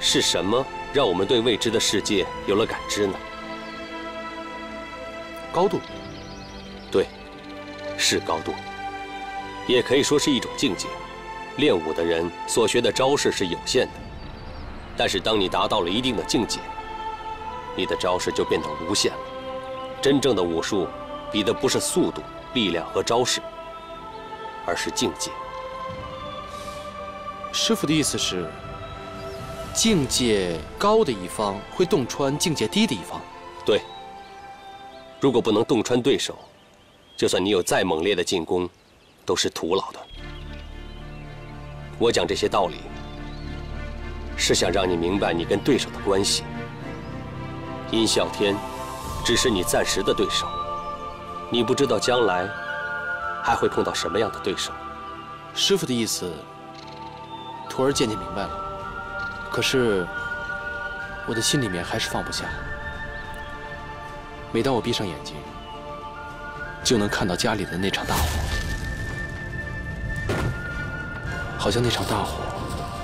是什么让我们对未知的世界有了感知呢？高度。对是高度，也可以说是一种境界。练武的人所学的招式是有限的，但是当你达到了一定的境界，你的招式就变得无限了。真正的武术，比的不是速度、力量和招式，而是境界。师傅的意思是，境界高的一方会洞穿境界低的一方。对。如果不能洞穿对手，就算你有再猛烈的进攻，都是徒劳的。我讲这些道理，是想让你明白你跟对手的关系。殷啸天，只是你暂时的对手，你不知道将来还会碰到什么样的对手。师傅的意思，徒儿渐渐明白了。可是，我的心里面还是放不下。每当我闭上眼睛，就能看到家里的那场大火，好像那场大火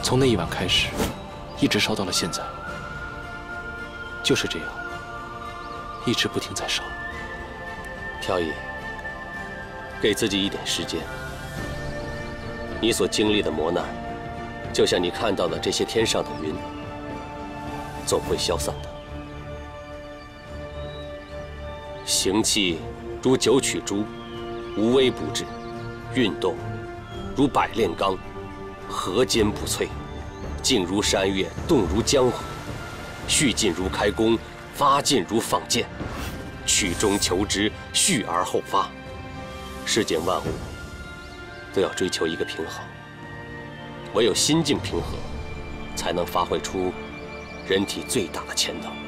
从那一晚开始，一直烧到了现在，就是这样，一直不停在烧。飘逸，给自己一点时间，你所经历的磨难，就像你看到的这些天上的云，总会消散的。行气如九曲珠，无微不至；运动如百炼钢，何坚不摧；静如山岳，动如江湖；蓄劲如开弓，发劲如放箭；曲中求之，蓄而后发。世间万物都要追求一个平衡，唯有心境平和，才能发挥出人体最大的潜能。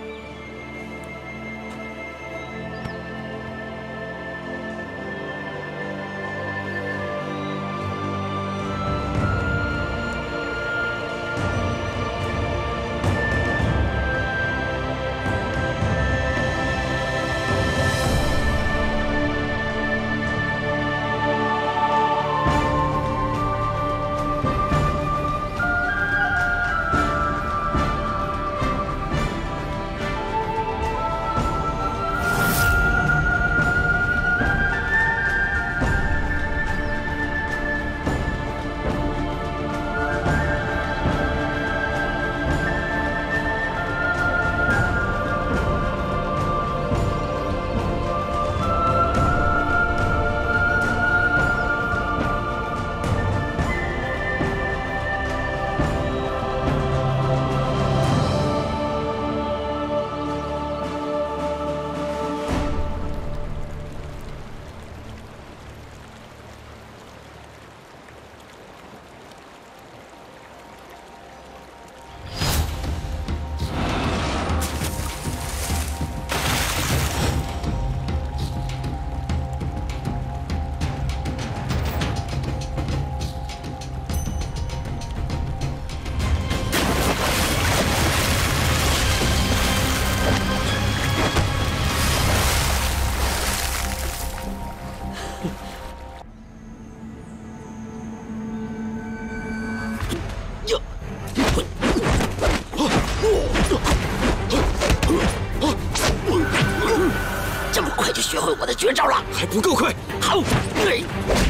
不够快！好，对，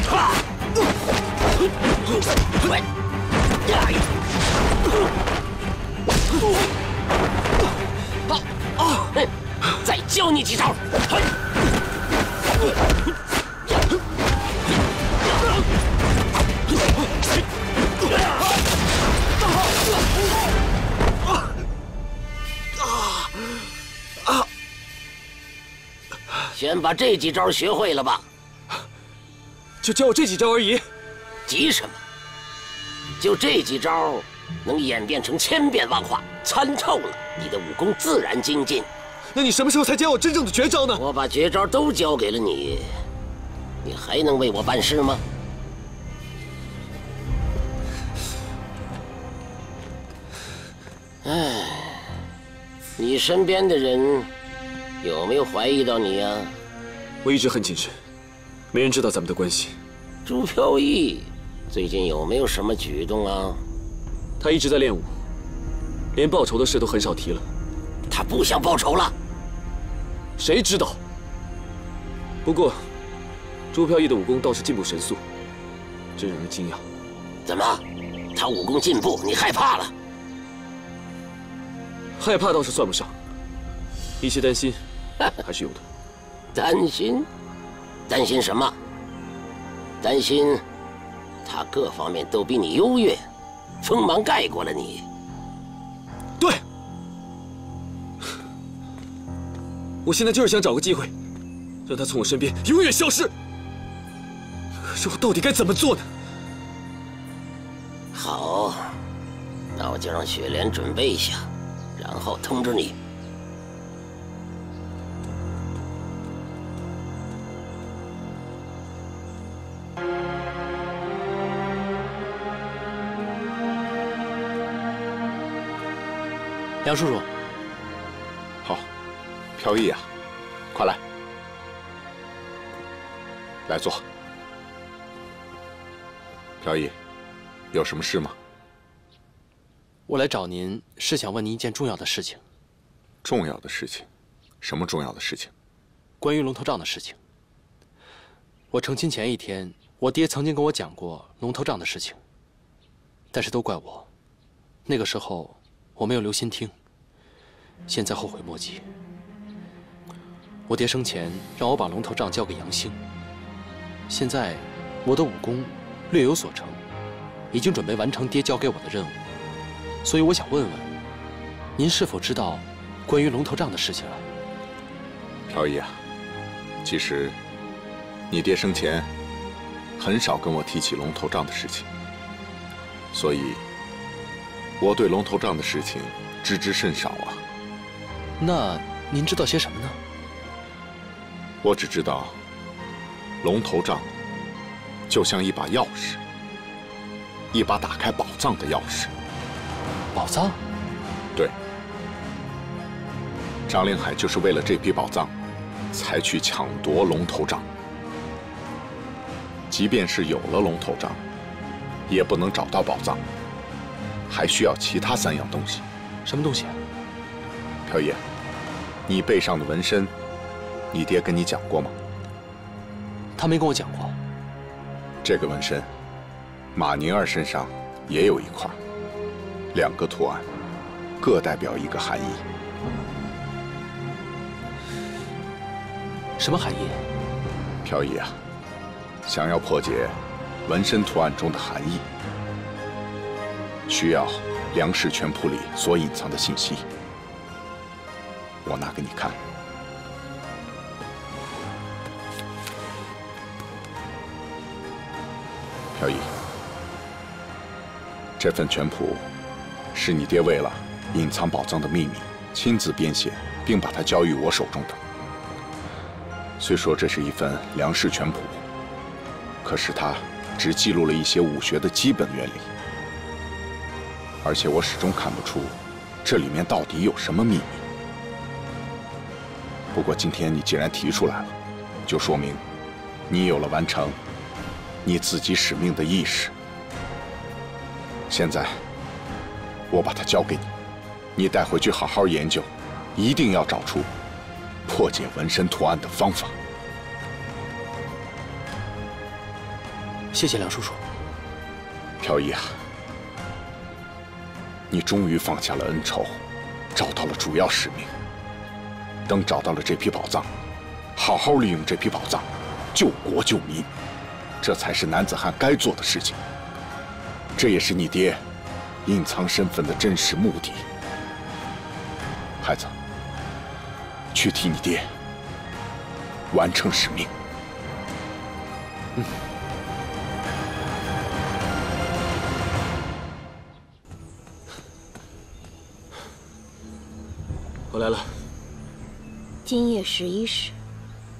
啊，快，呀，好，啊，再教你几招，把这几招学会了吧，就教我这几招而已。急什么？就这几招，能演变成千变万化，参透了，你的武功自然精进。那你什么时候才教我真正的绝招呢？我把绝招都教给了你，你还能为我办事吗？哎，你身边的人。有没有怀疑到你呀？我一直很谨慎，没人知道咱们的关系。朱飘逸最近有没有什么举动啊？他一直在练武，连报仇的事都很少提了。他不想报仇了？谁知道？不过，朱飘逸的武功倒是进步神速，真让人惊讶。怎么，他武功进步，你害怕了？害怕倒是算不上，一些担心还是有的。担心？担心什么？担心他各方面都比你优越，锋芒盖过了你。对，我现在就是想找个机会，让他从我身边永远消失。可是我到底该怎么做呢？好，那我就让雪莲准备一下，然后通知你。梁叔叔，好，飘逸啊，快来，来坐。飘逸，有什么事吗？我来找您是想问您一件重要的事情。重要的事情？什么重要的事情？关于龙头杖的事情。我成亲前一天，我爹曾经跟我讲过龙头杖的事情，但是都怪我，那个时候我没有留心听。现在后悔莫及。我爹生前让我把龙头杖交给杨兴，现在我的武功略有所成，已经准备完成爹交给我的任务，所以我想问问，您是否知道关于龙头杖的事情啊？飘逸啊，其实你爹生前很少跟我提起龙头杖的事情，所以我对龙头杖的事情知之甚少啊。那您知道些什么呢？我只知道，龙头杖就像一把钥匙，一把打开宝藏的钥匙。宝藏？对。张令海就是为了这批宝藏，才去抢夺龙头杖。即便是有了龙头杖，也不能找到宝藏，还需要其他三样东西。什么东西？飘逸，你背上的纹身，你爹跟你讲过吗？他没跟我讲过。这个纹身，马宁儿身上也有一块，两个图案，各代表一个含义。什么含义？飘逸啊，想要破解纹身图案中的含义，需要梁氏拳谱里所隐藏的信息。我拿给你看。飘逸，这份拳谱是你爹为了隐藏宝藏的秘密，亲自编写，并把它交于我手中的。虽说这是一份梁氏拳谱，可是它只记录了一些武学的基本原理，而且我始终看不出这里面到底有什么秘密。不过今天你既然提出来了，就说明你有了完成你自己使命的意识。现在我把它交给你，你带回去好好研究，一定要找出破解纹身图案的方法。谢谢梁叔叔。飘逸啊，你终于放下了恩仇，找到了主要使命。等找到了这批宝藏，好好利用这批宝藏，救国救民，这才是男子汉该做的事情。这也是你爹隐藏身份的真实目的。孩子，去替你爹完成使命。嗯。我来了。今夜十一时，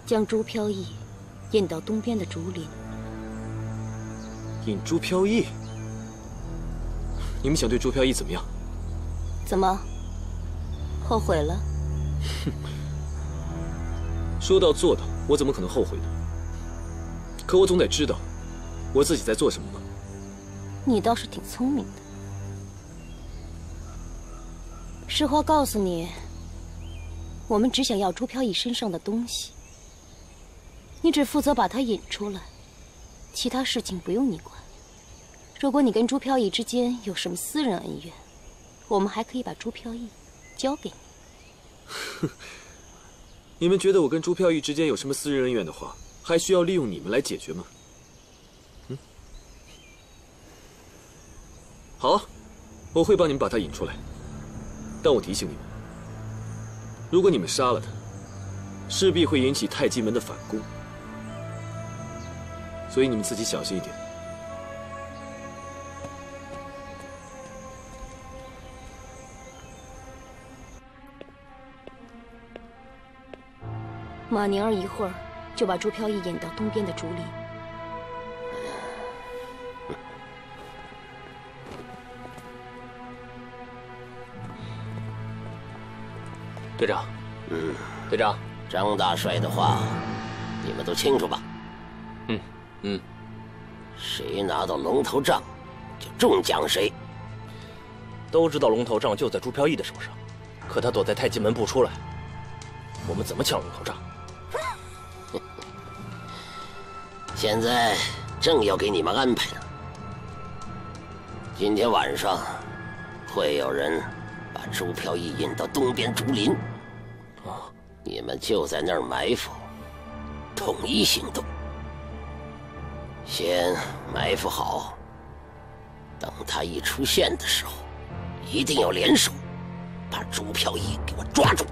将朱飘逸引到东边的竹林。引朱飘逸？你们想对朱飘逸怎么样？怎么？后悔了？哼！说到做到，我怎么可能后悔呢？可我总得知道我自己在做什么吧。你倒是挺聪明的。实话告诉你。我们只想要朱飘逸身上的东西，你只负责把他引出来，其他事情不用你管。如果你跟朱飘逸之间有什么私人恩怨，我们还可以把朱飘逸交给你。你们觉得我跟朱飘逸之间有什么私人恩怨的话，还需要利用你们来解决吗？嗯，好，我会帮你们把他引出来。但我提醒你们，如果你们杀了他，势必会引起太极门的反攻，所以你们自己小心一点。马宁儿一会儿就把朱飘逸引到东边的竹林。队长，嗯，队长，张大帅的话，你们都清楚吧？嗯嗯，谁拿到龙头杖，就重奖谁。都知道龙头杖就在朱飘逸的手上，可他躲在太极门不出来，我们怎么抢龙头杖？现在正要给你们安排呢。今天晚上会有人把朱飘逸引到东边竹林，你们就在那儿埋伏，统一行动。先埋伏好，等他一出现的时候，一定要联手把朱飘逸给我抓住。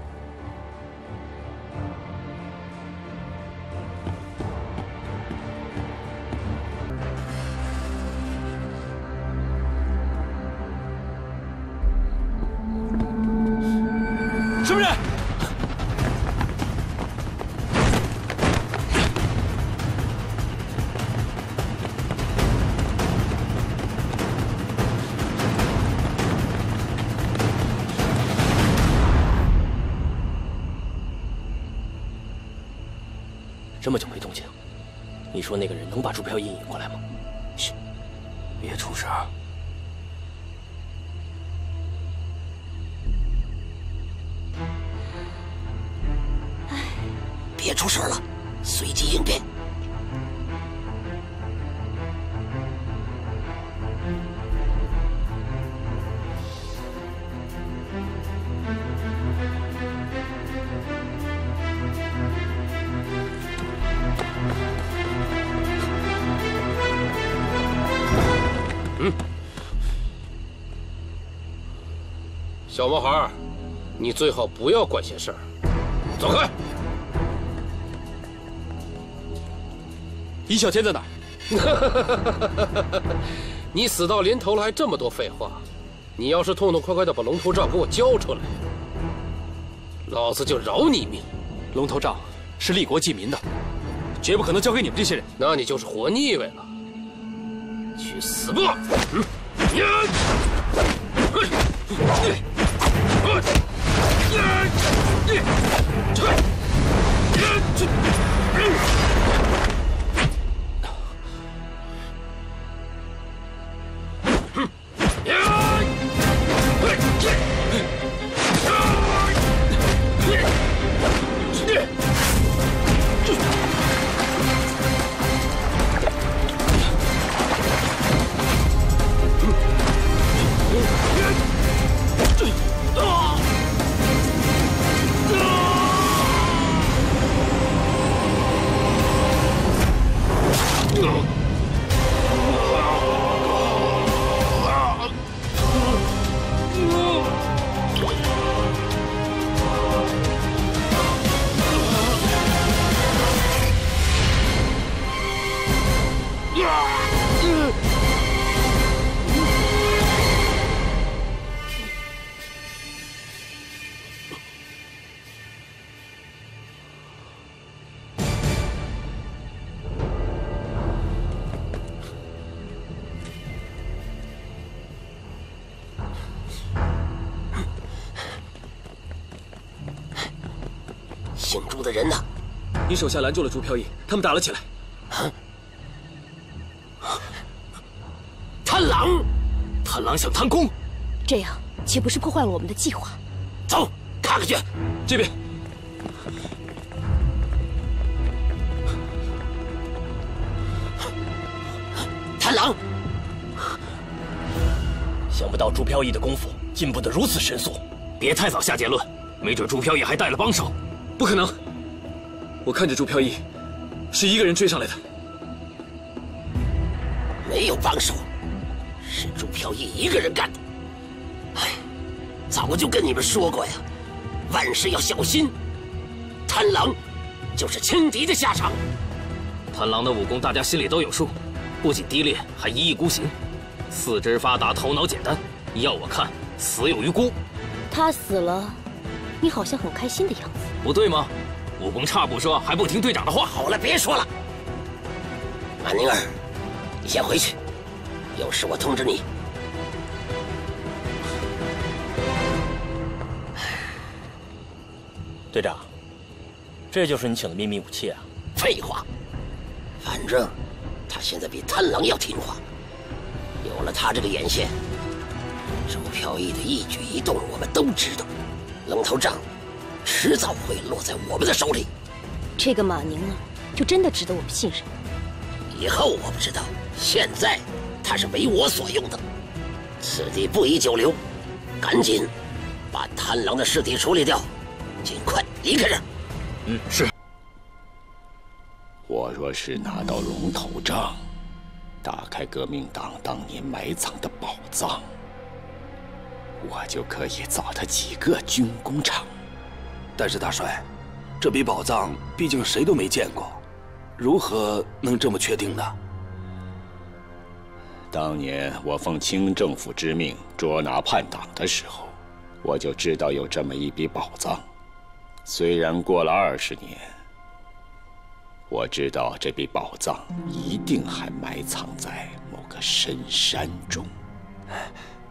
小毛孩，你最好不要管闲事儿，走开。尹小天在哪儿？你死到临头了，还这么多废话？你要是痛痛快快的把龙头杖给我交出来，老子就饶你一命。龙头杖是立国济民的，绝不可能交给你们这些人。那你就是活腻歪了。去死吧！嗯姓朱的人呢？你 手下拦住了朱飘逸，他们打了起来。贪狼，贪狼想贪功，这样岂不是破坏了我们的计划？走，看看去，这边。贪狼。想不到朱飘逸的功夫进步的如此神速，别太早下结论，没准朱飘逸还带了帮手，不可能。我看着朱飘逸是一个人追上来的，没有帮手，是朱飘逸一个人干的。哎，早就跟你们说过呀，万事要小心。贪狼就是轻敌的下场。贪狼的武功大家心里都有数，不仅低劣，还一意孤行。四肢发达，头脑简单，要我看，死有余辜。他死了，你好像很开心的样子。不对吗？武功差不说，还不听队长的话。好了，别说了。马宁儿，你先回去，有事我通知你。队长，这就是你请的秘密武器啊？废话，反正他现在比贪狼要听话。有了他这个眼线，周飘逸的一举一动我们都知道。龙头杖迟早会落在我们的手里。这个马宁儿就真的值得我们信任？以后我不知道，现在他是为我所用的。此地不宜久留，赶紧把贪狼的尸体处理掉，尽快离开这儿。嗯，是。我若是拿到龙头杖。打开革命党当年埋藏的宝藏，我就可以造他几个军工厂。但是大帅，这笔宝藏毕竟谁都没见过，如何能这么确定呢？当年我奉清政府之命捉拿叛党的时候，我就知道有这么一笔宝藏。虽然过了二十年。我知道这笔宝藏一定还埋藏在某个深山中。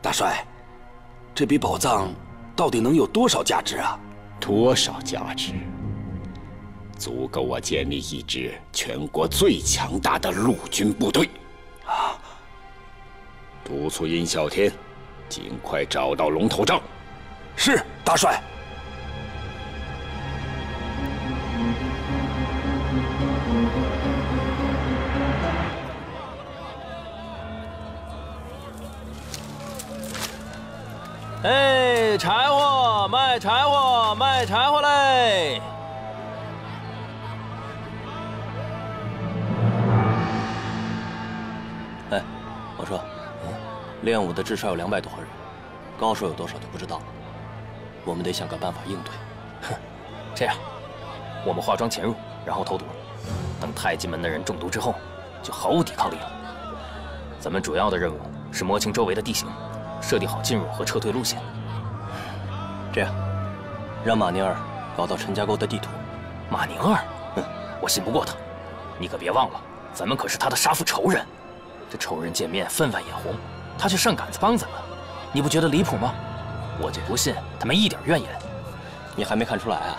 大帅，这笔宝藏到底能有多少价值啊？多少价值？足够我建立一支全国最强大的陆军部队。啊！督促殷啸天，尽快找到龙头杖。是，大帅。哎，柴火，卖柴火，卖柴火嘞！哎，我说，练武的至少有两百多号人，高手有多少就不知道了。我们得想个办法应对。哼，这样，我们化妆潜入，然后投毒，等太极门的人中毒之后，就毫无抵抗力了。咱们主要的任务是摸清周围的地形。设定好进入和撤退路线。这样，让马宁儿搞到陈家沟的地图。马宁儿，哼，我信不过他。你可别忘了，咱们可是他的杀父仇人。这仇人见面分外眼红，他却上杆子帮咱们，你不觉得离谱吗？我就不信他没一点怨言。你还没看出来啊？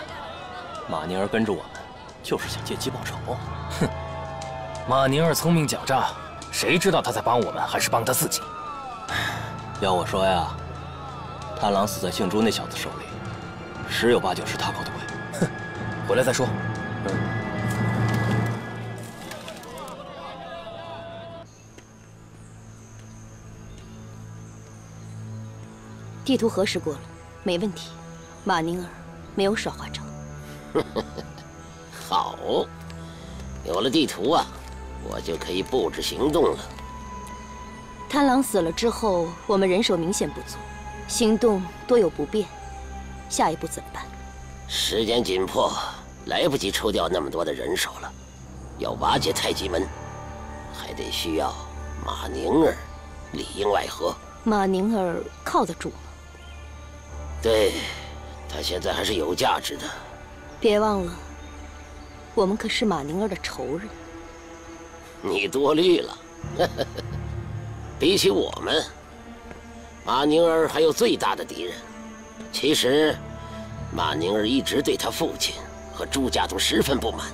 马宁儿跟着我们，就是想借机报仇。哼，马宁儿聪明狡诈，谁知道他在帮我们还是帮他自己？要我说呀，贪狼死在姓朱那小子手里，十有八九是他搞的鬼。哼，回来再说。嗯。地图核实过了，没问题。马宁儿没有耍花招。好，有了地图啊，我就可以布置行动了。贪狼死了之后，我们人手明显不足，行动多有不便。下一步怎么办？时间紧迫，来不及抽调那么多的人手了。要瓦解太极门，还得需要马宁儿里应外合。马宁儿靠得住吗？对，他现在还是有价值的。别忘了，我们可是马宁儿的仇人。你多虑了。比起我们，马宁儿还有最大的敌人。其实，马宁儿一直对他父亲和朱家都十分不满。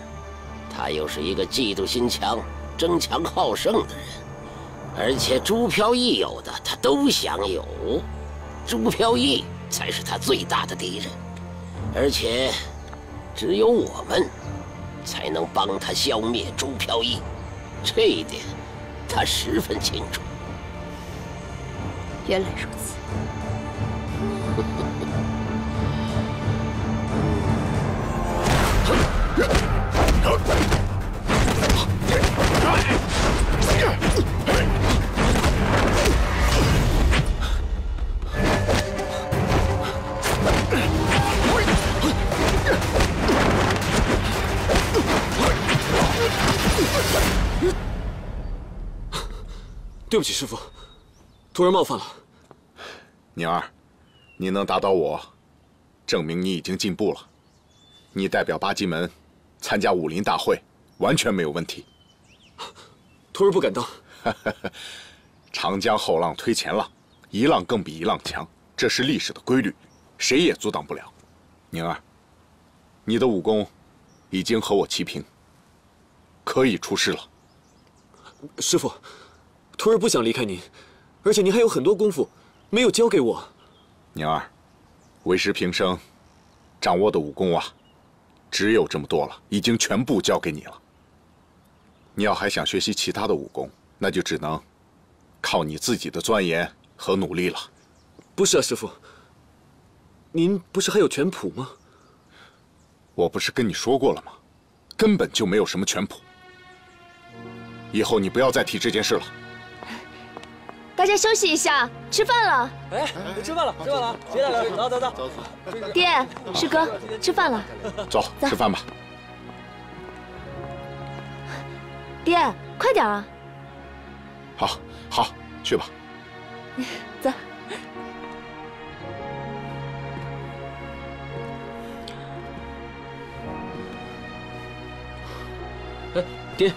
他又是一个嫉妒心强、争强好胜的人，而且朱飘逸有的他都想有，朱飘逸才是他最大的敌人。而且，只有我们才能帮他消灭朱飘逸，这一点。他十分清楚。原来如此。对不起，师傅，徒儿冒犯了。宁儿，你能打倒我，证明你已经进步了。你代表八极门参加武林大会，完全没有问题。徒儿不敢当。长江后浪推前浪，一浪更比一浪强，这是历史的规律，谁也阻挡不了。宁儿，你的武功已经和我齐平，可以出师了。师傅。徒儿不想离开您，而且您还有很多功夫没有教给我。宁儿，为师平生掌握的武功啊，只有这么多了，已经全部交给你了。你要还想学习其他的武功，那就只能靠你自己的钻研和努力了。不是啊，师傅，您不是还有拳谱吗？我不是跟你说过了吗？根本就没有什么拳谱。以后你不要再提这件事了。大家休息一下，吃饭了。哎，吃饭了，吃饭了，谁来了？走走走，走。爹，师哥，吃饭了。走，吃饭吧。爹，快点啊！好，好，去吧。走。哎，爹。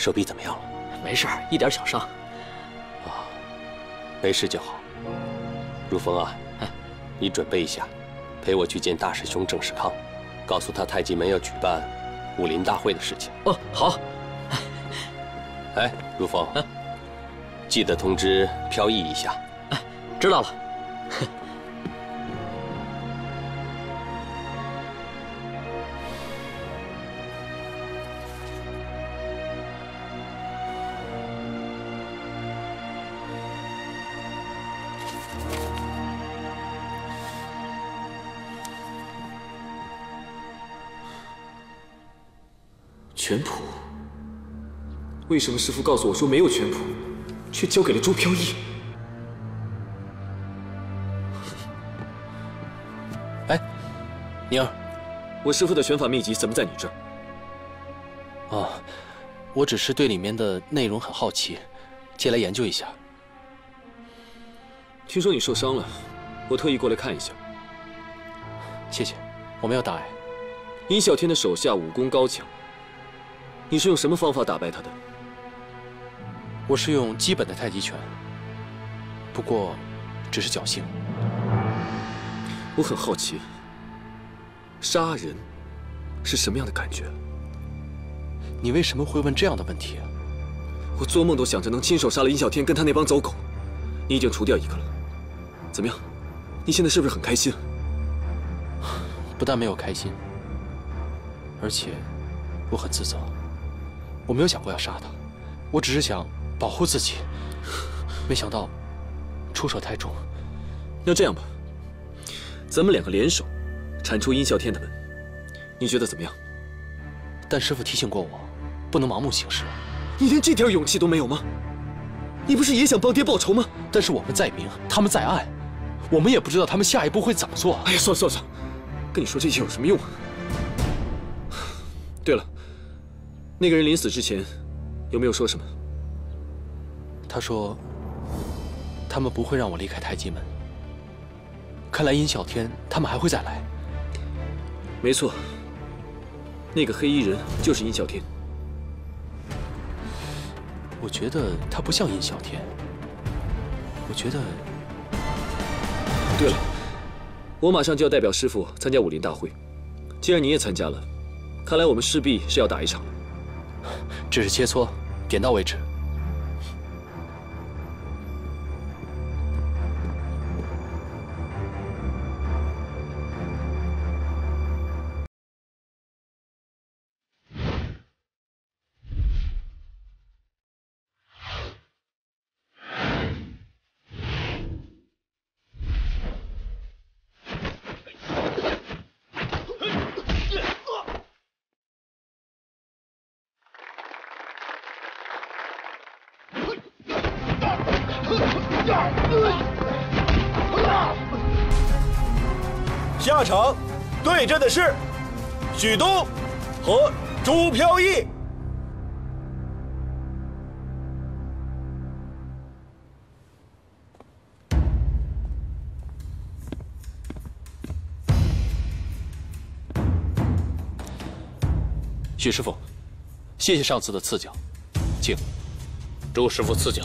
手臂怎么样了？没事，一点小伤。啊，没事就好。如风啊，你准备一下，陪我去见大师兄郑世康，告诉他太极门要举办武林大会的事情。哦，好。哎，如风，记得通知飘逸一下。哎，知道了。拳谱？为什么师傅告诉我说没有拳谱，却交给了朱飘逸？哎，宁儿，我师傅的拳法秘籍怎么在你这儿？啊，我只是对里面的内容很好奇，借来研究一下。听说你受伤了，我特意过来看一下。谢谢，我没有大碍。殷啸天的手下武功高强。你是用什么方法打败他的？我是用基本的太极拳，不过只是侥幸。我很好奇，杀人是什么样的感觉？你为什么会问这样的问题？我做梦都想着能亲手杀了殷小天跟他那帮走狗。你已经除掉一个了，怎么样？你现在是不是很开心？不但没有开心，而且我很自责。我没有想过要杀他，我只是想保护自己。没想到出手太重。要这样吧，咱们两个联手铲除殷啸天他们，你觉得怎么样？但师傅提醒过我，不能盲目行事。你连这点勇气都没有吗？你不是也想帮爹报仇吗？但是我们在明，他们在暗，我们也不知道他们下一步会怎么做。哎呀，算了算了，跟你说这些有什么用啊？对了。那个人临死之前有没有说什么？他说：“他们不会让我离开太极门。”看来殷啸天他们还会再来。没错，那个黑衣人就是殷啸天。我觉得他不像殷啸天。我觉得……对了，我马上就要代表师傅参加武林大会，既然你也参加了，看来我们势必是要打一场了。只是切磋，点到为止。对阵的是许东和朱飘逸。许师傅，谢谢上次的赐教，请。朱师傅赐教。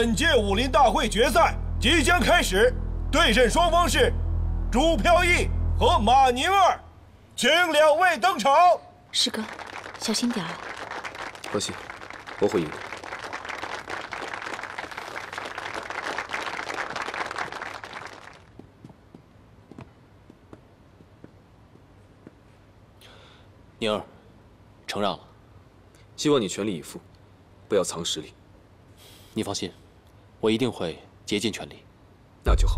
本届武林大会决赛即将开始，对阵双方是朱飘逸和马宁儿，请两位登场。师哥，小心点儿。放心，我会赢的。宁儿，承让了。希望你全力以赴，不要藏实力。你放心，我一定会竭尽全力。那就好。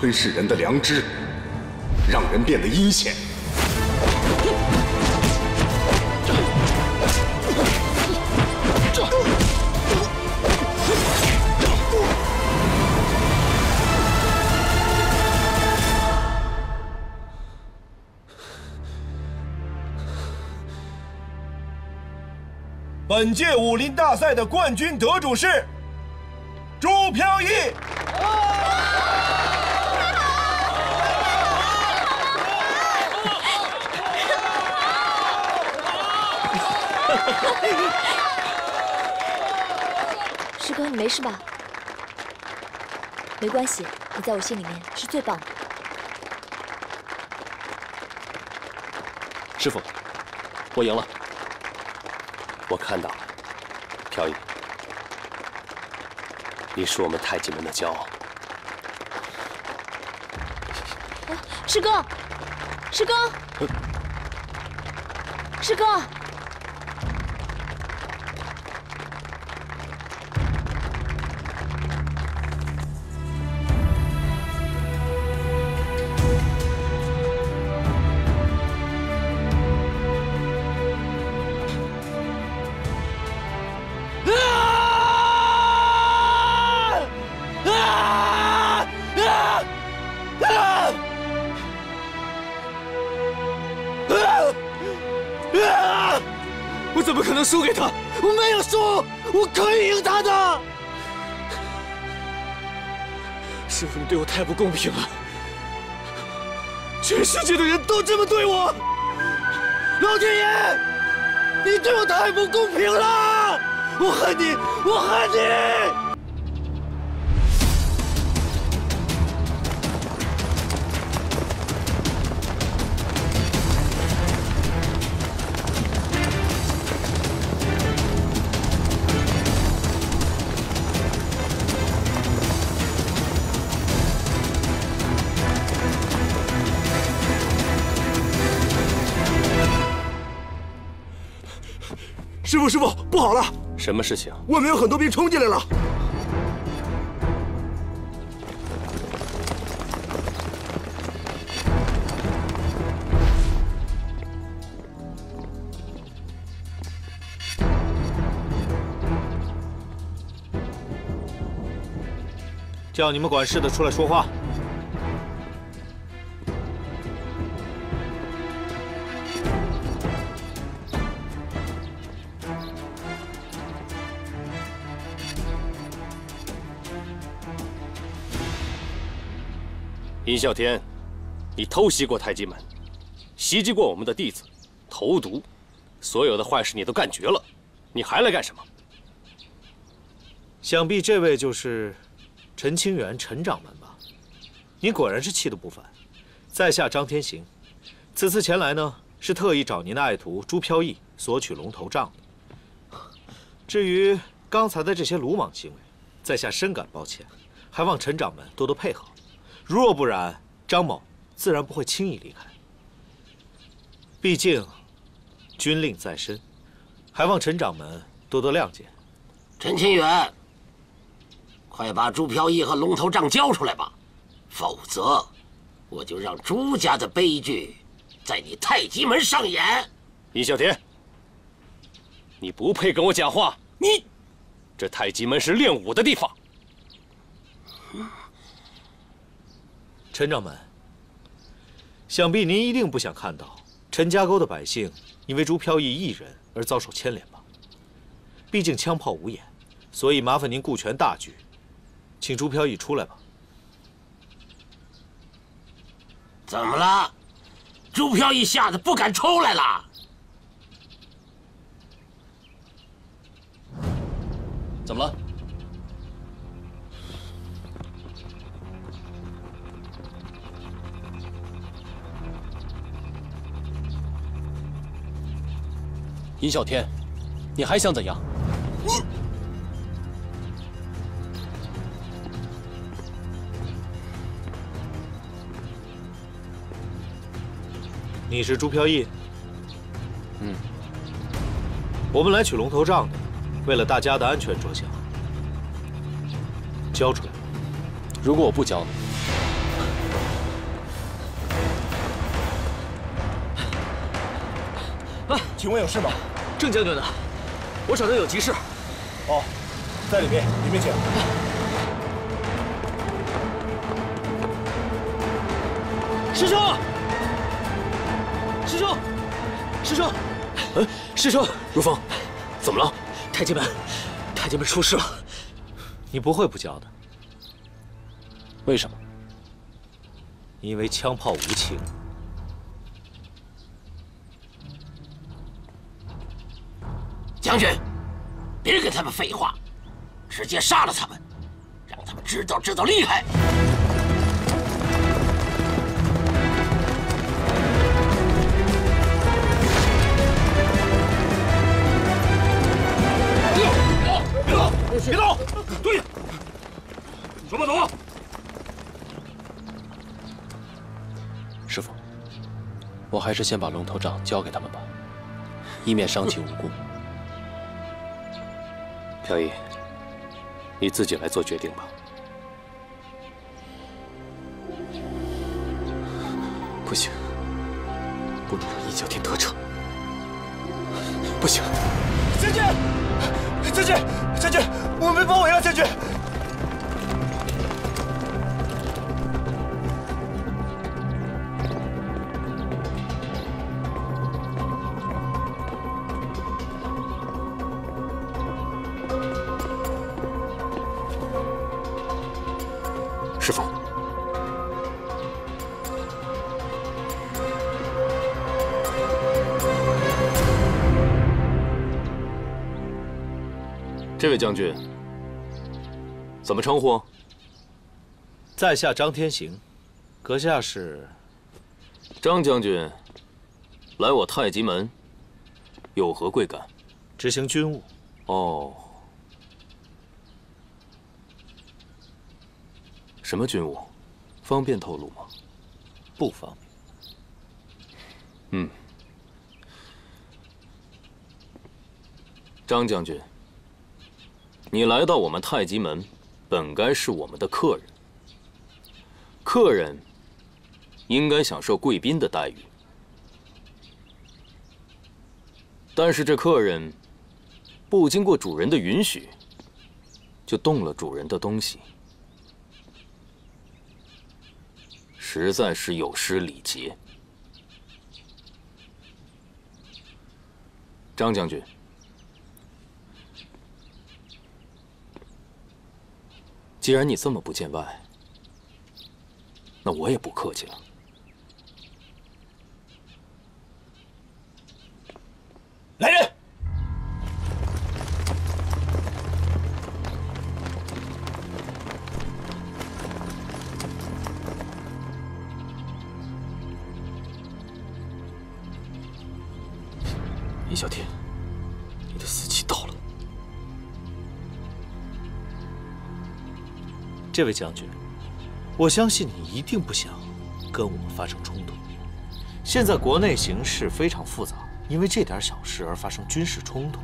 吞噬人的良知，让人变得阴险。本届武林大赛的冠军得主是事吧？没关系，你在我心里面是最棒的。师傅，我赢了。我看到了，飘逸，你是我们太极门的骄傲。师哥，师哥，师哥。太不公平了，全世界的人都这么对我。老天爷，你对我太不公平了，我恨你，我恨你。师傅，不好了！什么事情？外面有很多兵冲进来了。叫你们管事的出来说话。啸天，你偷袭过太极门，袭击过我们的弟子，投毒，所有的坏事你都干绝了，你还来干什么？想必这位就是陈清源陈掌门吧？你果然是气度不凡。在下张天行，此次前来呢，是特意找您的爱徒朱飘逸索取龙头杖。至于刚才的这些鲁莽行为，在下深感抱歉，还望陈掌门多多配合。若不然，张某自然不会轻易离开。毕竟，军令在身，还望陈掌门多多谅解。陈清源，快把朱飘逸和龙头杖交出来吧，否则我就让朱家的悲剧在你太极门上演。易小天，你不配跟我讲话。你，这太极门是练武的地方。陈掌门，想必您一定不想看到陈家沟的百姓因为朱飘逸一人而遭受牵连吧？毕竟枪炮无眼，所以麻烦您顾全大局，请朱飘逸出来吧。怎么了？朱飘逸吓得不敢出来了？怎么了？殷啸天，你还想怎样？你是朱飘逸？嗯。我们来取龙头杖的，为了大家的安全着想，交出来。如果我不交。啊，请问有事吗？郑将军呢？我找他有急事。哦，在里面，里面请。师兄，师兄，师兄，嗯，师兄，如风，怎么了？太监们，太监们出事了。你不会不教的。为什么？因为枪炮无情。将军，别跟他们废话，直接杀了他们，让他们知道知道厉害。别动！别动！对，走吧，走吧。师傅，我还是先把龙头杖交给他们吧，以免伤及无辜。小姨，你自己来做决定吧。不行，不能让易小天得逞。不行，将军，将军，将军，我们包围了，将军。将军，怎么称呼？在下张天行，阁下是？张将军，来我太极门，有何贵干？执行军务。哦，什么军务？方便透露吗？不方便。嗯，张将军，你来到我们太极门，本该是我们的客人。客人应该享受贵宾的待遇，但是这客人不经过主人的允许，就动了主人的东西，实在是有失礼节。张将军，既然你这么不见外，那我也不客气了。来人！易小天，这位将军，我相信你一定不想跟我们发生冲突。现在国内形势非常复杂，因为这点小事而发生军事冲突，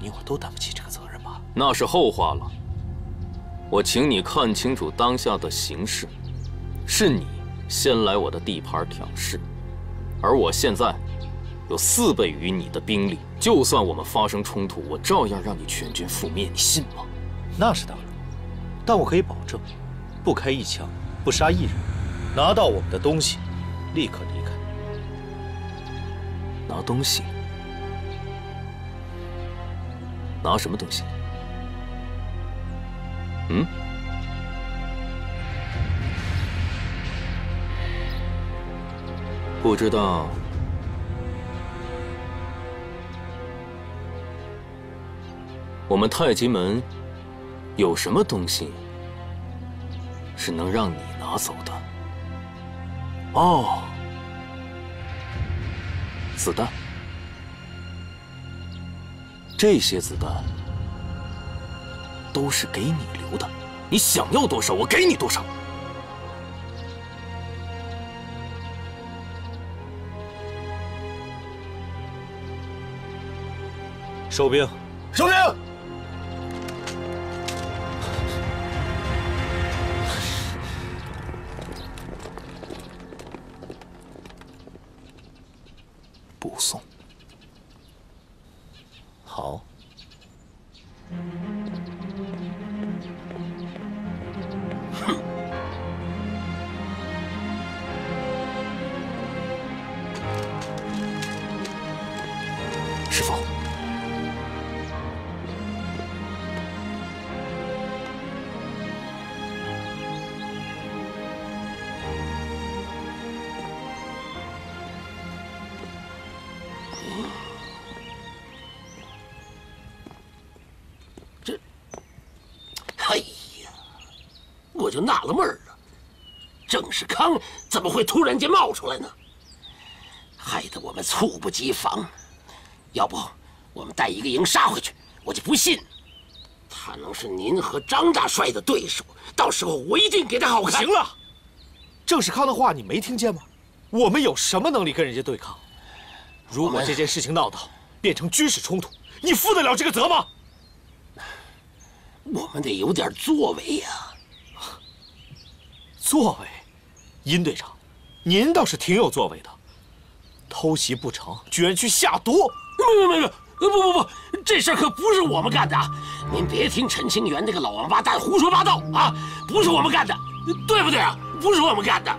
你我都担不起这个责任吧？那是后话了。我请你看清楚当下的形势，是你先来我的地盘挑事，而我现在有四倍于你的兵力，就算我们发生冲突，我照样让你全军覆灭，你信吗？那是当然，但我可以保证，不开一枪，不杀一人，拿到我们的东西，立刻离开。拿东西？拿什么东西？嗯？不知道。我们太极门有什么东西是能让你拿走的？哦，子弹。这些子弹都是给你留的，你想要多少，我给你多少。收兵！纳了闷儿了，郑世康怎么会突然间冒出来呢？害得我们猝不及防。要不，我们带一个营杀回去，我就不信他能是您和张大帅的对手。到时候我一定给他好看。行了，郑世康的话你没听见吗？我们有什么能力跟人家对抗？如果这件事情闹到变成军事冲突，你负得了这个责吗？我们得有点作为呀！作为，殷队长，您倒是挺有作为的。偷袭不成，居然去下毒！没没没不不不，这事可不是我们干的！您别听陈清源那个老王八蛋胡说八道啊！不是我们干的，对不对啊？不是我们干的。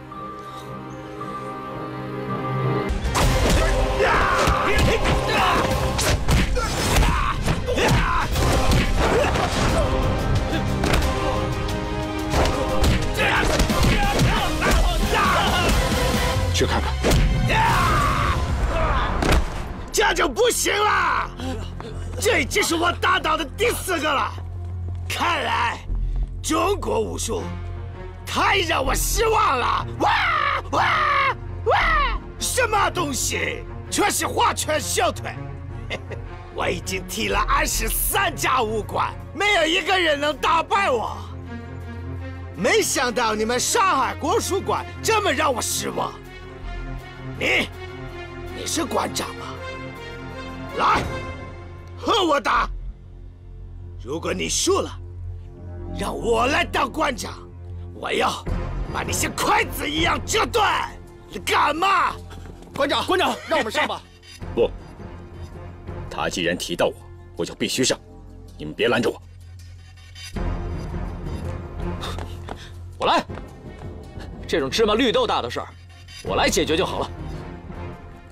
去看看。这样就不行了，这已经是我打倒的第四个了。看来中国武术太让我失望了。哇哇哇！什么东西？全是花拳绣腿。我已经踢了二十三家武馆，没有一个人能打败我。没想到你们上海国术馆这么让我失望。你，你是馆长吗？来，和我打！如果你输了，让我来当馆长，我要把你像筷子一样折断！你敢吗？馆长，馆长，让我们上吧。不，他既然提到我，我就必须上。你们别拦着我。我来。这种芝麻绿豆大的事儿，我来解决就好了。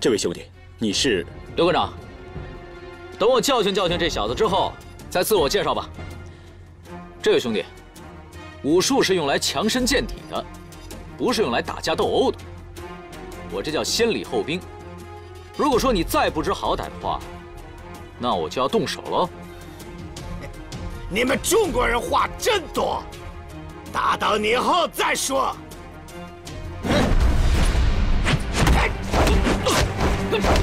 这位兄弟，你是刘馆长。等我教训教训这小子之后，再自我介绍吧。这位兄弟，武术是用来强身健体的，不是用来打架斗殴的。我这叫先礼后兵。如果说你再不知好歹的话，那我就要动手喽。你们中国人话真多，打倒你后再说。加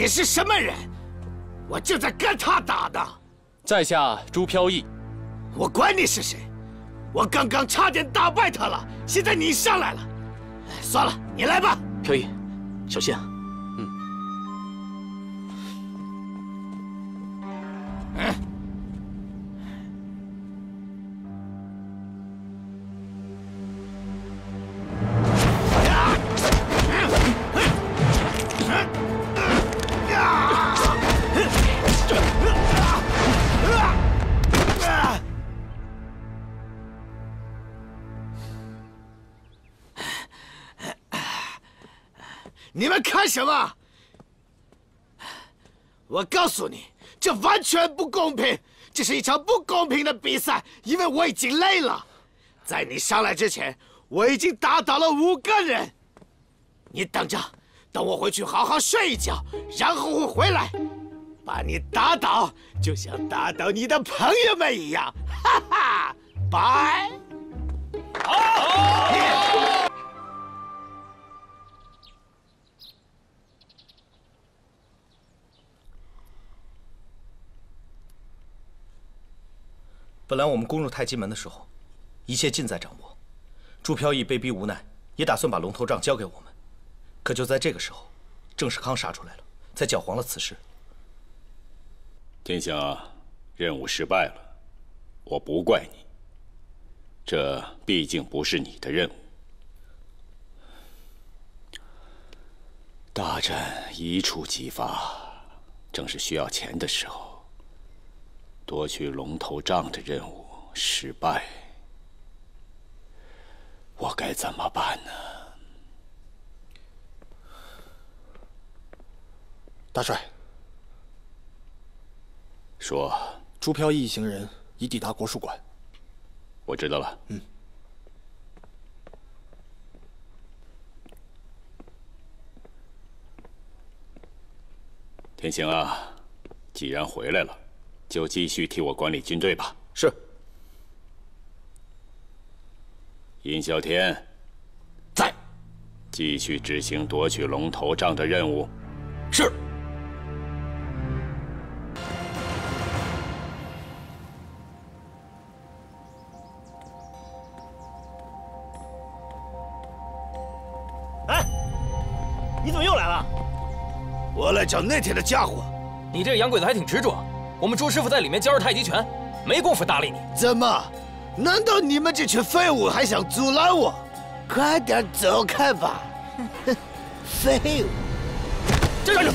你是什么人？我正在跟他打呢。在下朱飘逸。我管你是谁，我刚刚差点打败他了，现在你上来了。算了，你来吧。飘逸，小心啊。什么？我告诉你，这完全不公平！这是一场不公平的比赛，因为我已经累了。在你上来之前，我已经打倒了五个人。你等着，等我回去好好睡一觉，然后会回来，把你打倒，就像打倒你的朋友们一样。哈哈，拜。本来我们攻入太极门的时候，一切尽在掌握。朱飘逸被逼无奈，也打算把龙头杖交给我们。可就在这个时候，郑世康杀出来了，才搅黄了此事。天行，任务失败了，我不怪你。这毕竟不是你的任务。大战一触即发，正是需要钱的时候。夺取龙头杖的任务失败，我该怎么办呢？大帅，说，朱飘逸一行人已抵达国术馆。我知道了。嗯。天行啊，既然回来了。就继续替我管理军队吧。是。尹啸天，在。继续执行夺取龙头杖的任务。是。哎，你怎么又来了？我来找那天的家伙。你这个洋鬼子还挺执着，我们朱师傅在里面教着太极拳，没工夫搭理你。怎么？难道你们这群废物还想阻拦我？快点走开吧！废物！站住！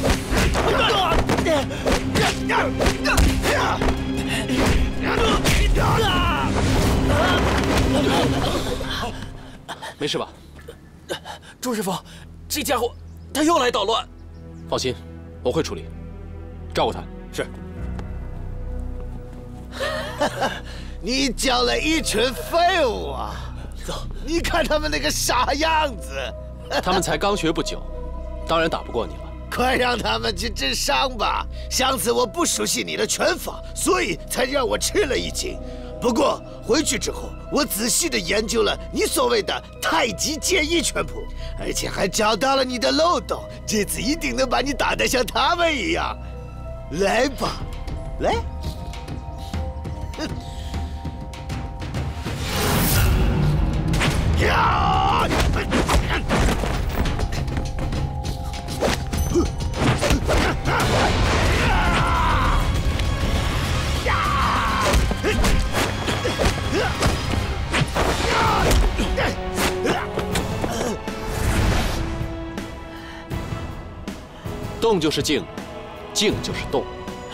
没事吧？朱师傅，这家伙他又来捣乱。放心，我会处理。照顾他，是。你教了一群废物啊！走，你看他们那个傻样子。他们才刚学不久，当然打不过你了。快让他们去治伤吧。上次我不熟悉你的拳法，所以才让我吃了一惊。不过回去之后，我仔细的研究了你所谓的太极剑意拳谱，而且还找到了你的漏洞。这次一定能把你打得像他们一样。来吧，来！呀！动就是静。静就是动，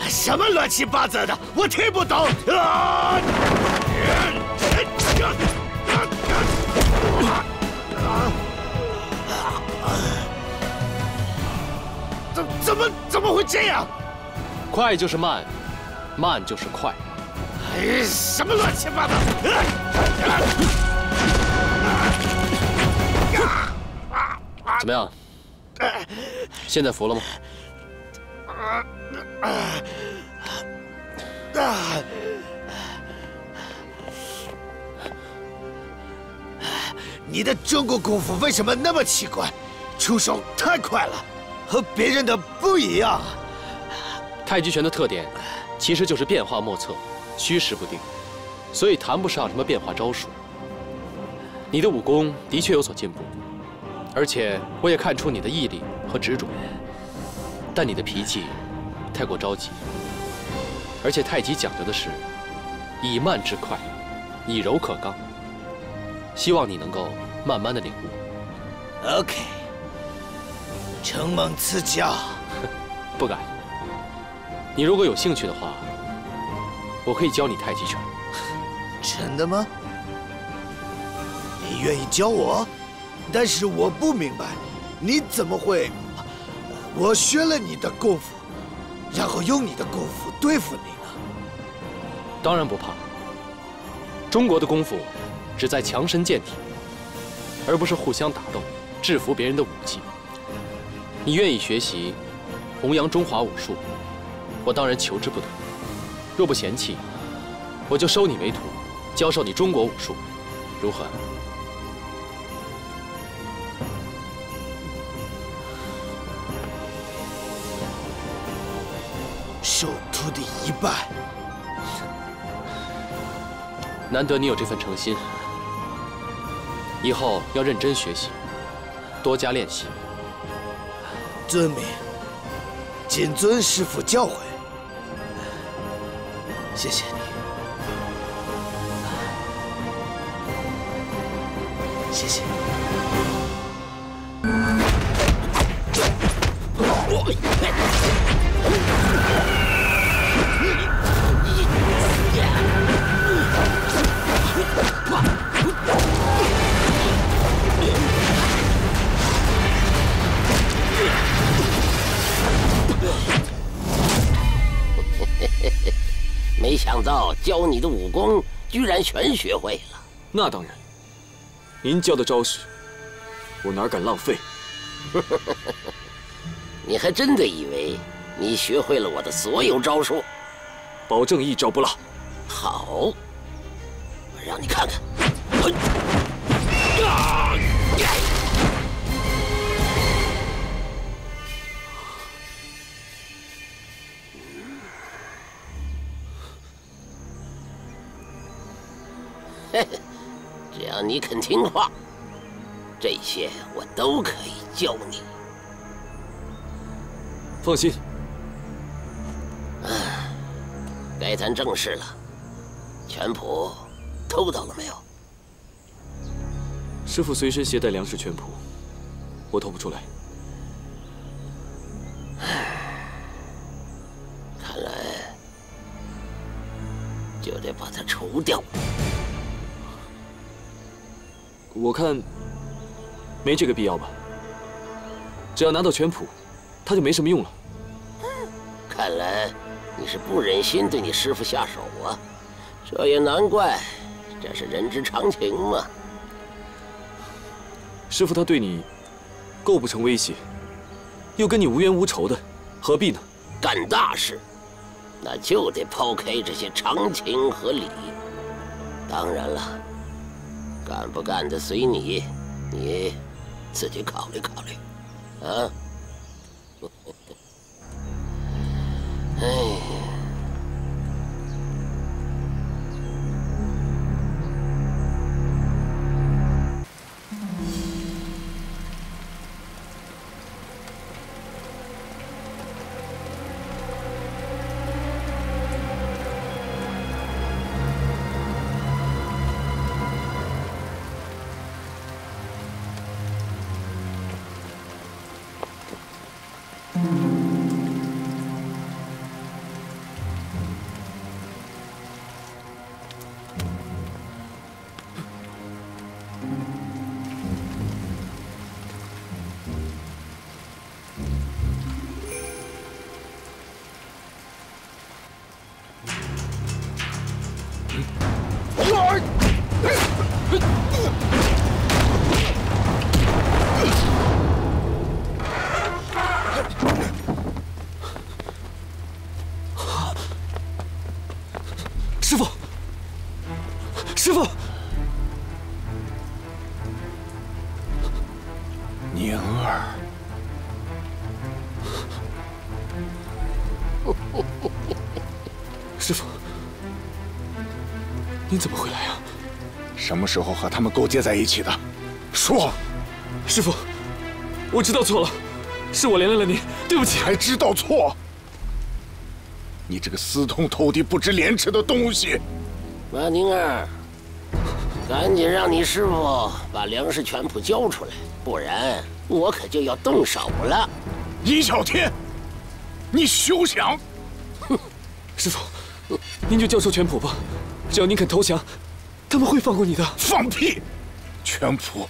什么乱七八糟的，我听不懂。啊！怎怎么怎么会这样？快就是慢，慢就是快。哎，什么乱七八糟！怎么样？现在服了吗？啊！你的中国功夫为什么那么奇怪？出手太快了，和别人的不一样。太极拳的特点其实就是变化莫测，虚实不定，所以谈不上什么变化招数。你的武功的确有所进步，而且我也看出你的毅力和执着。但你的脾气太过着急，而且太极讲究的是以慢制快，以柔克刚。希望你能够慢慢的领悟。OK，承蒙赐教。不敢。你如果有兴趣的话，我可以教你太极拳。真的吗？你愿意教我？但是我不明白，你怎么会？我学了你的功夫，然后用你的功夫对付你呢？当然不怕。中国的功夫只在强身健体，而不是互相打斗、制服别人的武器。你愿意学习，弘扬中华武术，我当然求之不得。若不嫌弃，我就收你为徒，教授你中国武术，如何？授徒弟一半。难得你有这份诚心，以后要认真学习，多加练习。遵命，谨遵师傅教诲。谢谢你，谢谢。没想到教你的武功居然全学会了。那当然，您教的招式，我哪敢浪费？你还真的以为你学会了我的所有招数？保证一招不落。好，我让你看看。嘿嘿，只要你肯听话，这些我都可以教你。放心。唉，该谈正事了。全谱偷到了没有？师傅随身携带粮食全谱，我偷不出来。看来就得把它除掉。我看没这个必要吧。只要拿到全谱，他就没什么用了。看来你是不忍心对你师傅下手啊。这也难怪，这是人之常情嘛。师傅他对你构不成威胁，又跟你无冤无仇的，何必呢？干大事，那就得抛开这些常情和理。当然了，干不干的随你，你自己考虑考虑。啊？哎。什么时候和他们勾结在一起的？说，师傅，我知道错了，是我连累了您，对不起。还知道错？你这个私通偷敌、不知廉耻的东西！马宁儿，赶紧让你师傅把粮食全谱交出来，不然我可就要动手了。尹小天，你休想！哼，师傅，您就交出全谱吧，只要您肯投降，他们会放过你的。放屁！全谱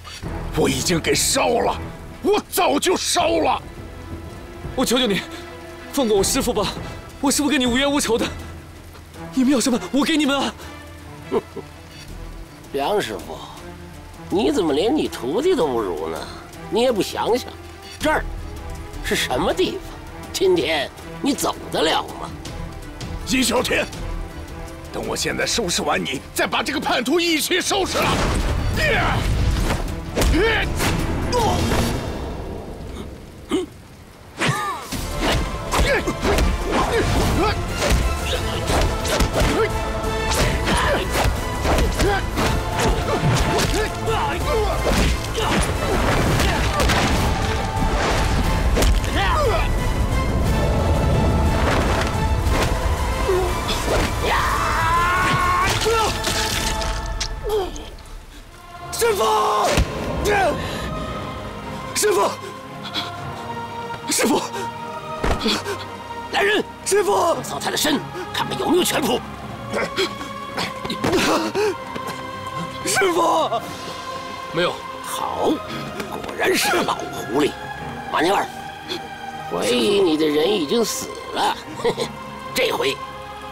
我已经给烧了，我早就烧了。我求求你，放过我师傅吧。我师傅跟你无冤无仇的，你们要什么，我给你们啊！梁师傅，你怎么连你徒弟都不如呢？你也不想想，这儿是什么地方？今天你走得了吗？尹小天，等我现在收拾完你，再把这个叛徒一起收拾了。师傅，师傅，师傅，来人，师傅，扫他的身，看看有没有全谱。师傅，没有。好，果然是个老狐狸。马宁儿，怀疑你的人已经死了，这回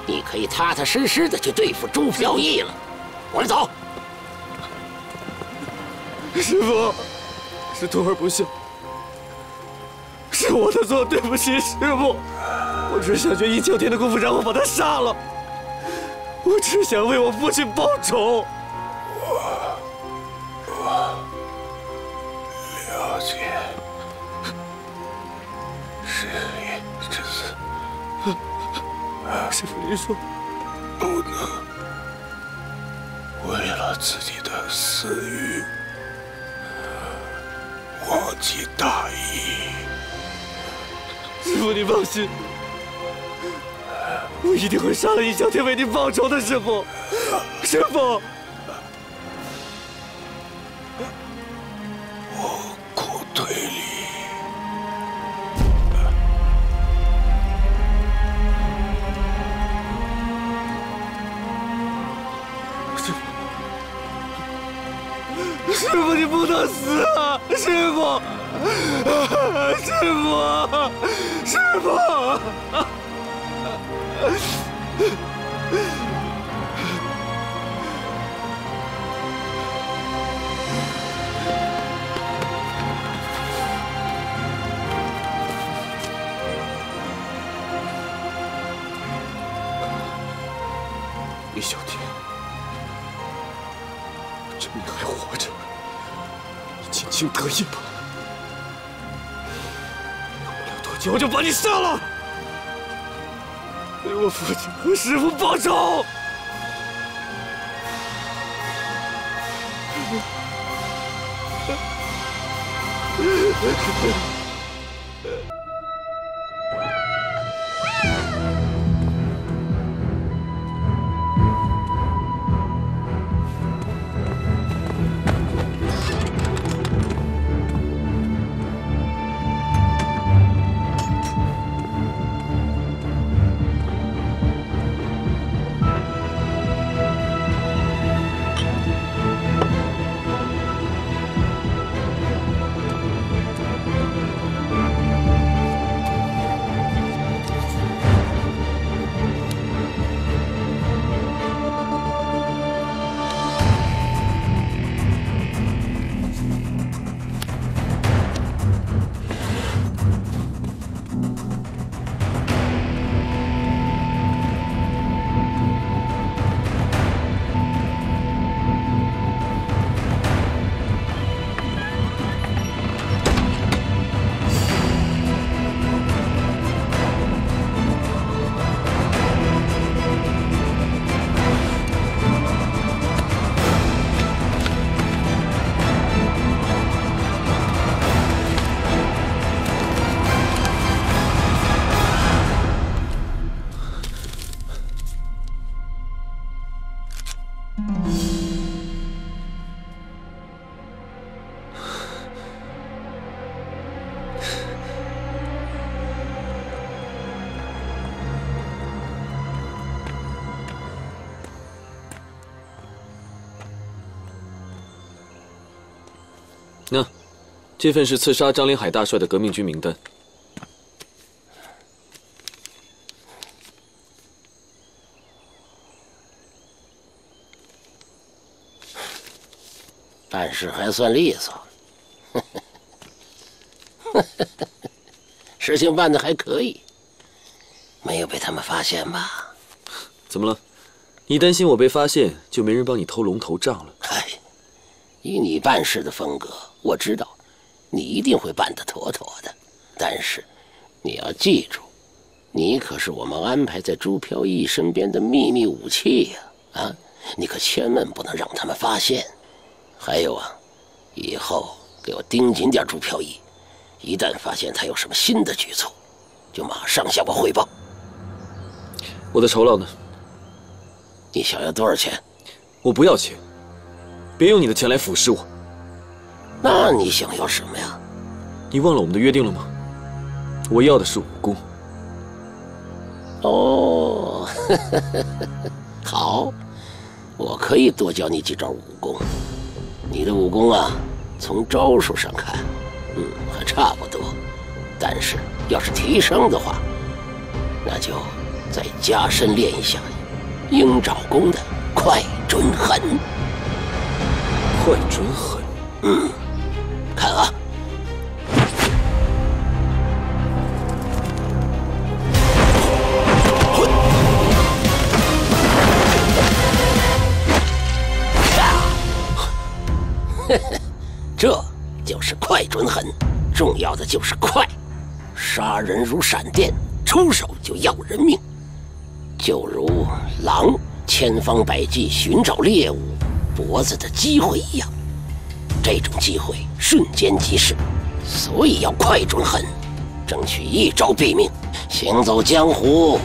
你可以踏踏实实的去对付朱飘逸了。我们走。师傅，是徒儿不孝，是我的错，对不起师傅。我只是想学尹啸天的功夫，然后把他杀了。我只想为我父亲报仇。我了解，是你之死。师傅，您说不能为了自己的私欲忘记大义。师傅，你放心，我一定会杀了易小天为你报仇的。师傅，师傅。师傅，你不能死啊！师傅，师傅，师傅！你尽情得意吧！用不了多久，我就把你杀了，为我父亲和师父报仇！这份是刺杀张连海大帅的革命军名单。办事还算利索，事情办的还可以，没有被他们发现吧？怎么了？你担心我被发现，就没人帮你偷龙头账了？哎，以你办事的风格，我知道你一定会办得妥妥的。但是你要记住，你可是我们安排在朱飘逸身边的秘密武器呀！啊，你可千万不能让他们发现。还有啊，以后给我盯紧点朱飘逸，一旦发现他有什么新的举措，就马上向我汇报。我的酬劳呢？你想要多少钱？我不要钱，别用你的钱来腐蚀我。那你想要什么呀？你忘了我们的约定了吗？我要的是武功。哦，好，我可以多教你几招武功。你的武功啊，从招数上看，嗯，还差不多。但是要是提升的话，那就再加深练一下鹰爪功的快、准、狠。快、准、狠。嗯，看啊。这就是快准狠，重要的就是快，杀人如闪电，出手就要人命，就如狼千方百计寻找猎物脖子的机会一样，这种机会瞬间即逝，所以要快准狠，争取一招毙命。行走江湖，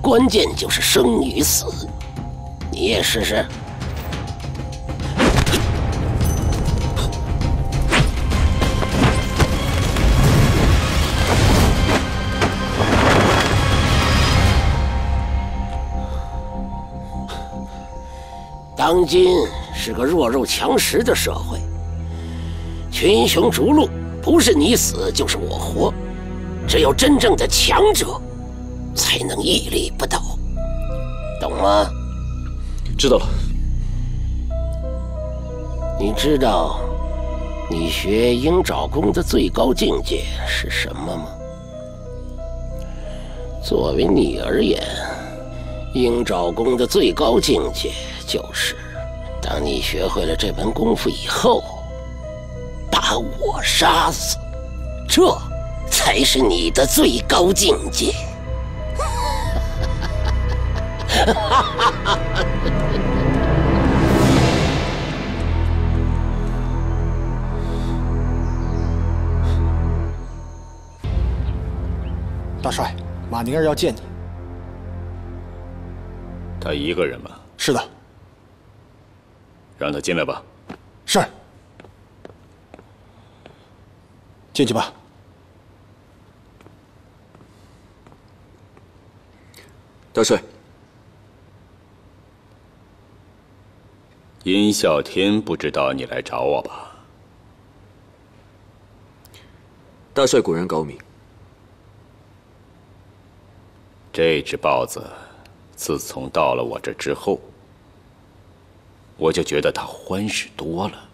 关键就是生与死，你也试试。当今是个弱肉强食的社会，群雄逐鹿，不是你死就是我活，只有真正的强者才能屹立不倒，懂吗？知道了。你知道你学鹰爪功的最高境界是什么吗？作为你而言，鹰爪功的最高境界。就是，当你学会了这门功夫以后，把我杀死，这才是你的最高境界。大帅，马宁儿要见你。他一个人吗？是的。让他进来吧。是。进去吧。大帅，殷啸天不知道你来找我吧？大帅果然高明。这只豹子，自从到了我这之后。我就觉得它欢实多了。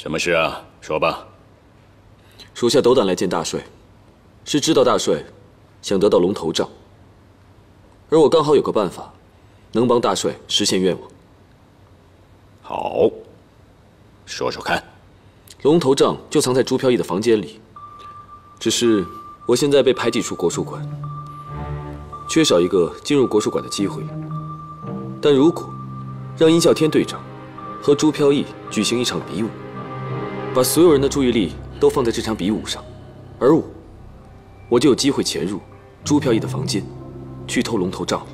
什么事啊？说吧。属下斗胆来见大帅，是知道大帅想得到龙头杖，而我刚好有个办法，能帮大帅实现愿望。好，说说看。龙头杖就藏在朱飘逸的房间里，只是。我现在被排挤出国术馆，缺少一个进入国术馆的机会。但如果让殷啸天队长和朱飘逸举行一场比武，把所有人的注意力都放在这场比武上，而我，我就有机会潜入朱飘逸的房间，去偷龙头杖。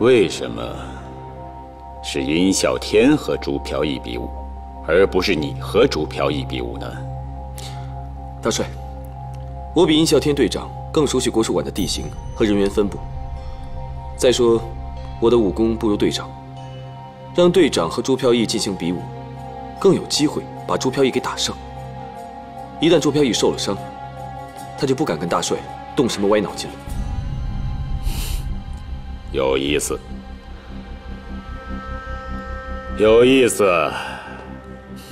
为什么是殷啸天和朱飘逸比武？而不是你和朱飘逸比武呢，大帅，我比殷啸天队长更熟悉国术馆的地形和人员分布。再说，我的武功不如队长，让队长和朱飘逸进行比武，更有机会把朱飘逸给打胜。一旦朱飘逸受了伤，他就不敢跟大帅动什么歪脑筋了。有意思，有意思。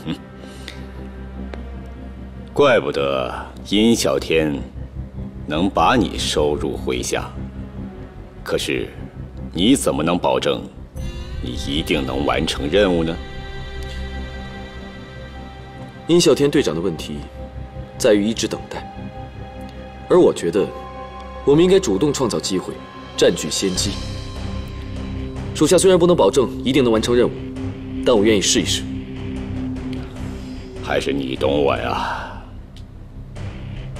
怪不得殷小天能把你收入麾下，可是你怎么能保证你一定能完成任务呢？殷啸天队长的问题在于一直等待，而我觉得我们应该主动创造机会，占据先机。属下虽然不能保证一定能完成任务，但我愿意试一试。还是你懂我呀。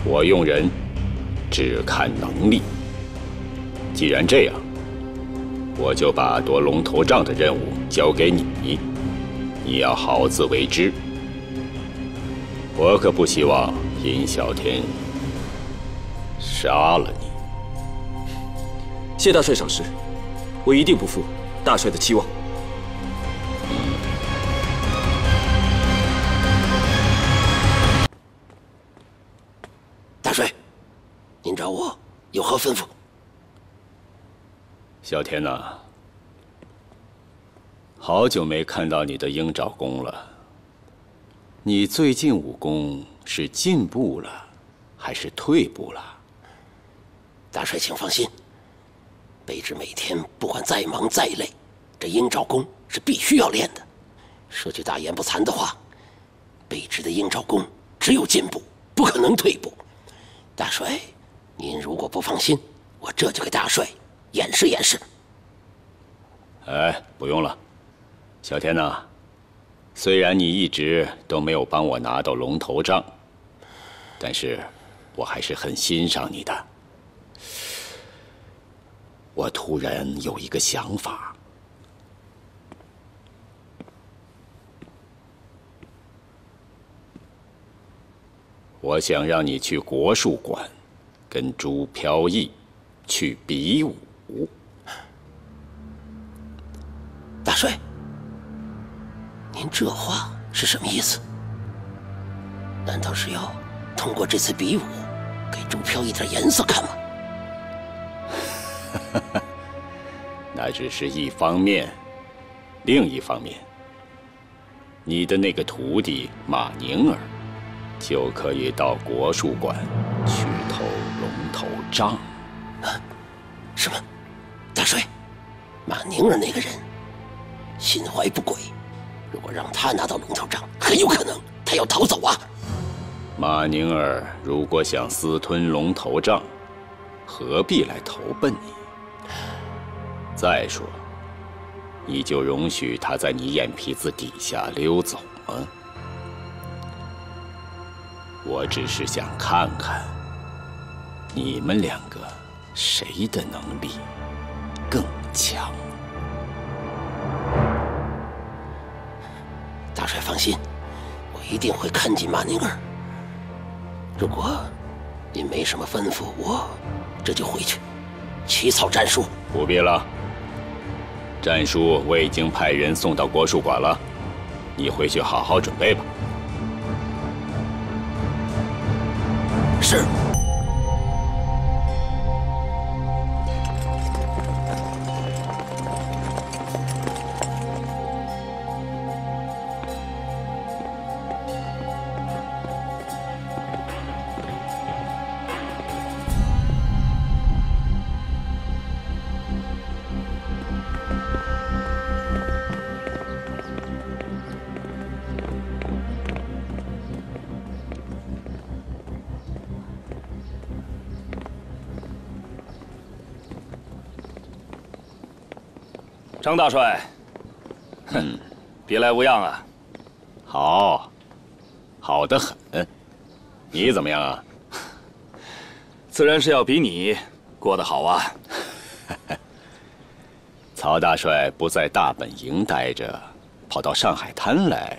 我用人只看能力。既然这样，我就把夺龙头杖的任务交给你，你要好自为之。我可不希望尹小天杀了你。谢大帅赏识，我一定不负大帅的期望。大帅，您找我有何吩咐？小天呐，好久没看到你的鹰爪功了。你最近武功是进步了，还是退步了？大帅，请放心，卑职每天不管再忙再累，这鹰爪功是必须要练的。说句大言不惭的话，卑职的鹰爪功只有进步，不可能退步。大帅，您如果不放心，我这就给大帅演示演示。哎，不用了，小天呐，虽然你一直都没有帮我拿到龙头杖，但是我还是很欣赏你的。我突然有一个想法，我想让你去国术馆，跟朱飘逸去比武。大帅，您这话是什么意思？难道是要通过这次比武，给朱飘一点颜色看吗？那只是一方面，另一方面，你的那个徒弟马宁儿，就可以到国术馆去偷龙头杖。啊？什么？大帅，马宁儿那个人心怀不轨，如果让他拿到龙头杖，很有可能他要逃走啊！马宁儿如果想私吞龙头杖，何必来投奔你？再说，你就容许他在你眼皮子底下溜走吗？我只是想看看，你们两个谁的能力强。大帅放心，我一定会看紧马宁儿。如果您没什么吩咐，我这就回去起草战书。不必了。战书我已经派人送到国术馆了，你回去好好准备吧。是。张大帅，哼，别来无恙啊！好，好的很。你怎么样啊？自然是要比你过得好啊！曹大帅不在大本营待着，跑到上海滩来，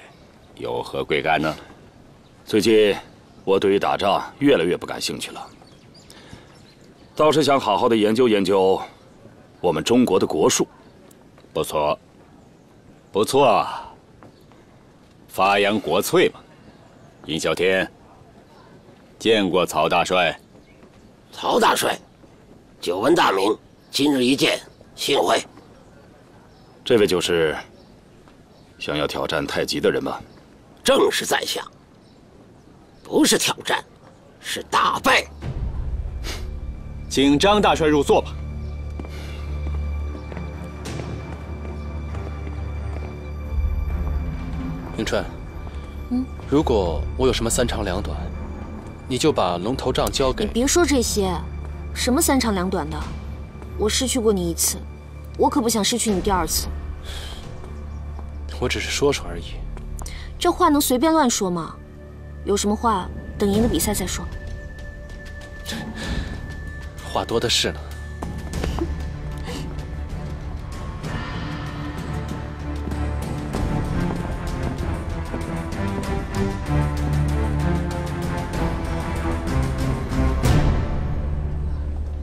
有何贵干呢？最近我对于打仗越来越不感兴趣了，倒是想好好的研究研究我们中国的国术。不错，不错，发扬国粹嘛。尹小天，见过曹大帅。曹大帅，久闻大名，今日一见，幸会。这位就是想要挑战太极的人吗？正是在下。不是挑战，是打败。请张大帅入座吧。迎春，嗯，如果我有什么三长两短，你就把龙头杖交给。你别说这些，什么三长两短的，我失去过你一次，我可不想失去你第二次。我只是说说而已。这话能随便乱说吗？有什么话等赢了比赛再说。话多的是呢。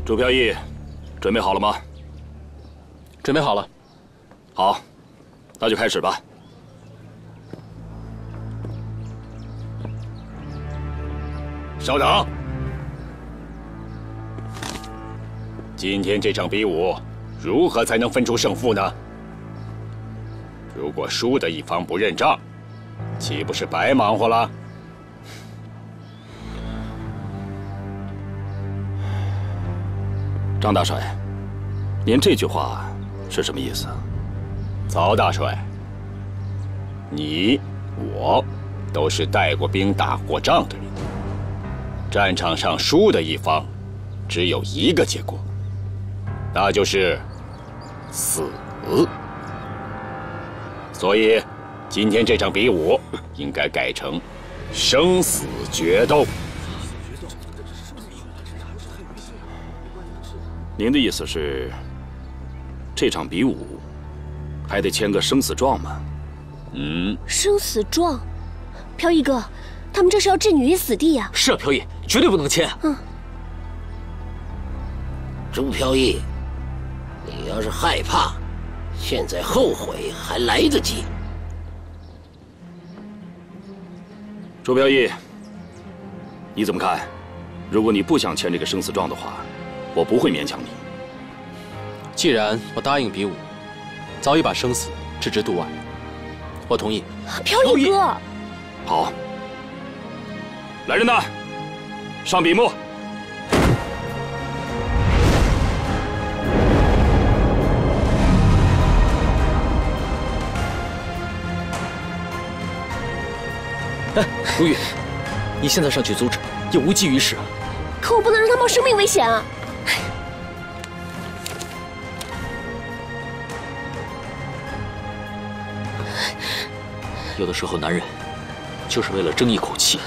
朱飘逸，准备好了吗？准备好了。好，那就开始吧。稍等，今天这场比武，如何才能分出胜负呢？如果输的一方不认账，岂不是白忙活了？张大帅，您这句话是什么意思？曹大帅，你我都是带过兵、打过仗的人，战场上输的一方只有一个结果，那就是死。所以，今天这场比武应该改成生死决斗。您的意思是，这场比武还得签个生死状吗？嗯，生死状，飘逸哥，他们这是要置你于死地呀！是啊，飘逸，绝对不能签。嗯，朱飘逸，你要是害怕，现在后悔还来得及。朱飘逸，你怎么看？如果你不想签这个生死状的话，我不会勉强你。既然我答应比武，早已把生死置之度外，我同意。飘逸哥，好，来人呐，上笔墨。哎，如玉，你现在上去阻止，也无济于事啊。可我不能让他冒生命危险啊！有的时候，男人就是为了争一口气。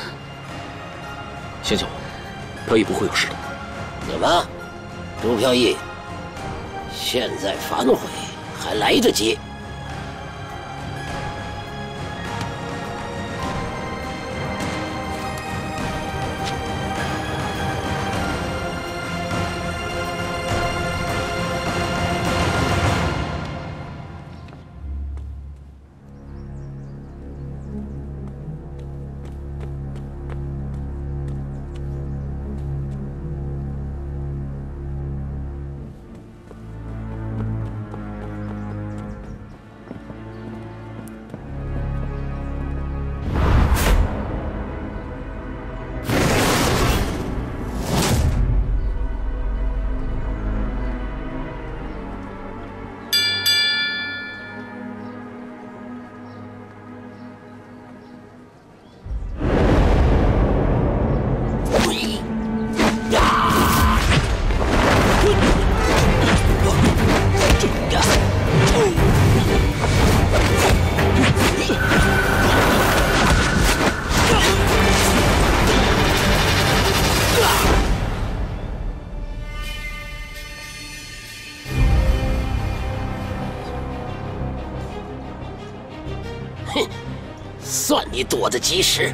相信我，飘逸不会有事的。怎么，朱飘逸？现在反悔还来得及。你躲得及时。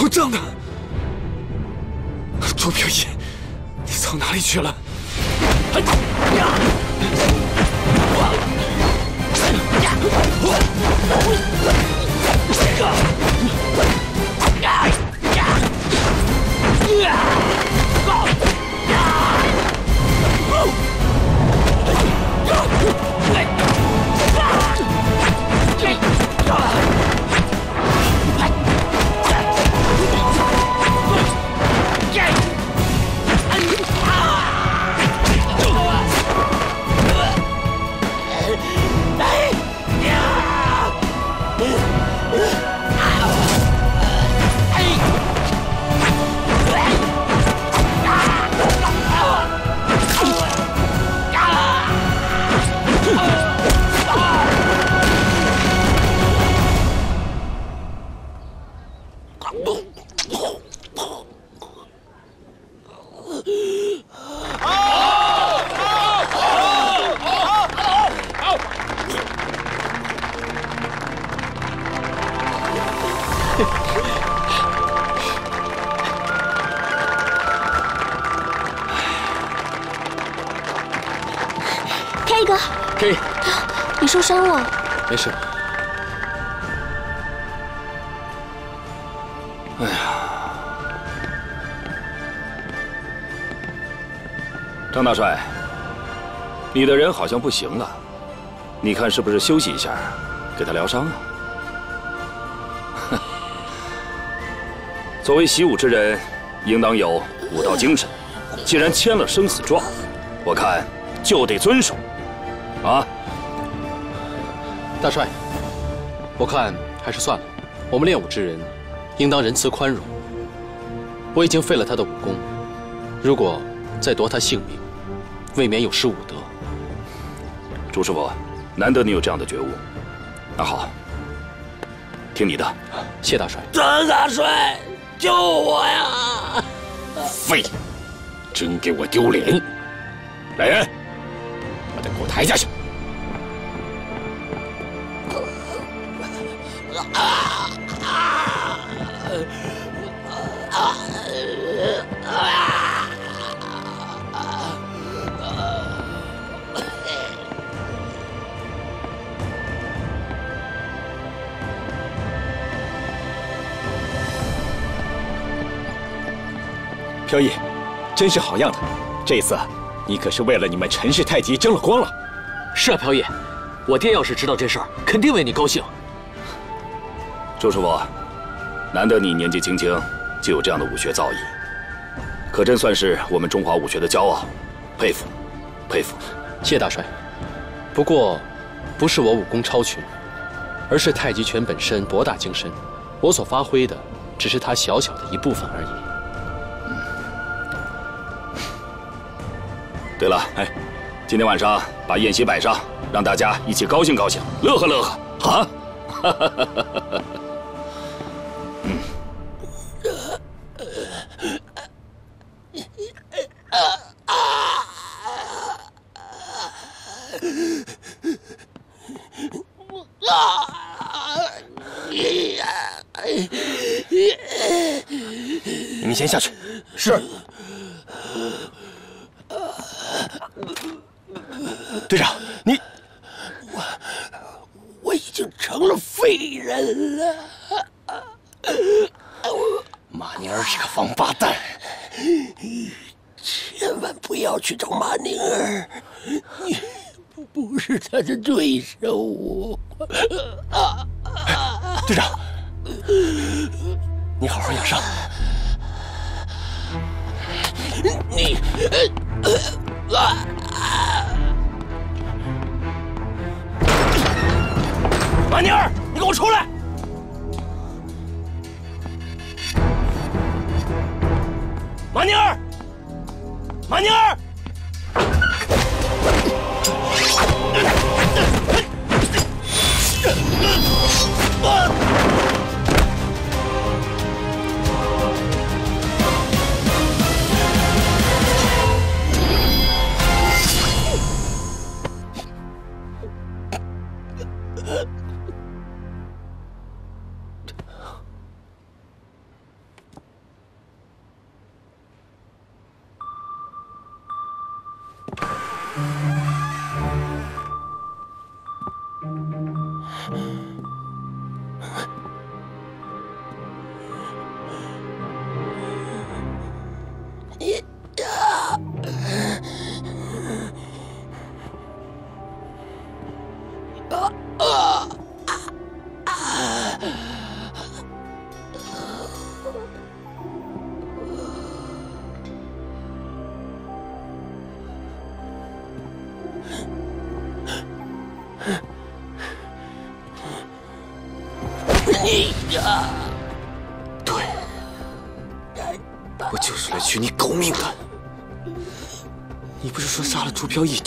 龙头杖呢？大帅，你的人好像不行了，你看是不是休息一下，给他疗伤啊？作为习武之人，应当有武道精神。既然签了生死状，我看就得遵守。啊，大帅，我看还是算了。我们练武之人，应当仁慈宽容。我已经废了他的武功，如果再夺他性命，未免有失武德。朱师傅，难得你有这样的觉悟。那好，听你的。谢大帅。张大帅，救我呀！废，真给我丢脸！来人，把他给我抬下去。飘逸，真是好样的！这次你可是为了你们陈氏太极争了光了。是啊，飘逸，我爹要是知道这事儿，肯定为你高兴。周师傅，难得你年纪轻轻就有这样的武学造诣，可真算是我们中华武学的骄傲，佩服，佩服。谢大帅。不过，不是我武功超群，而是太极拳本身博大精深，我所发挥的只是它小小的一部分而已。对了，哎，今天晚上把宴席摆上，让大家一起高兴高兴，乐呵乐呵，啊！嗯。你们先下去。是。队长，你我我已经成了废人了。马宁儿是个王八蛋，千万不要去找马宁儿，你不不是他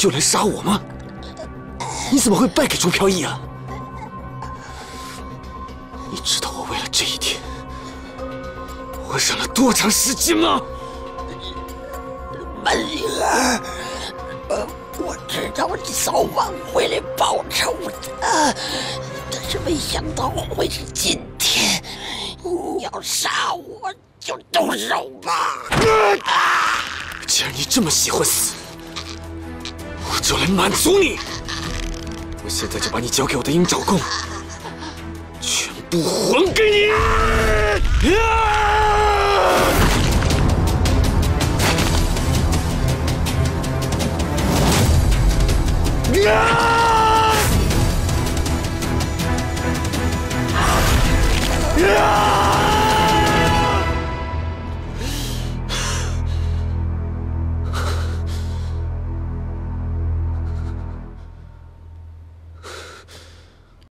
就来杀我吗？你怎么会败给朱飘逸啊？你知道我为了这一天，我忍了多长时间吗？曼丽儿，呃，我知道你早晚会来报仇的，但是没想到会是今天。你要杀我就动手吧！既然你这么喜欢死，我我来满足你，我现在就把你交给我的鹰爪功，全部还给你。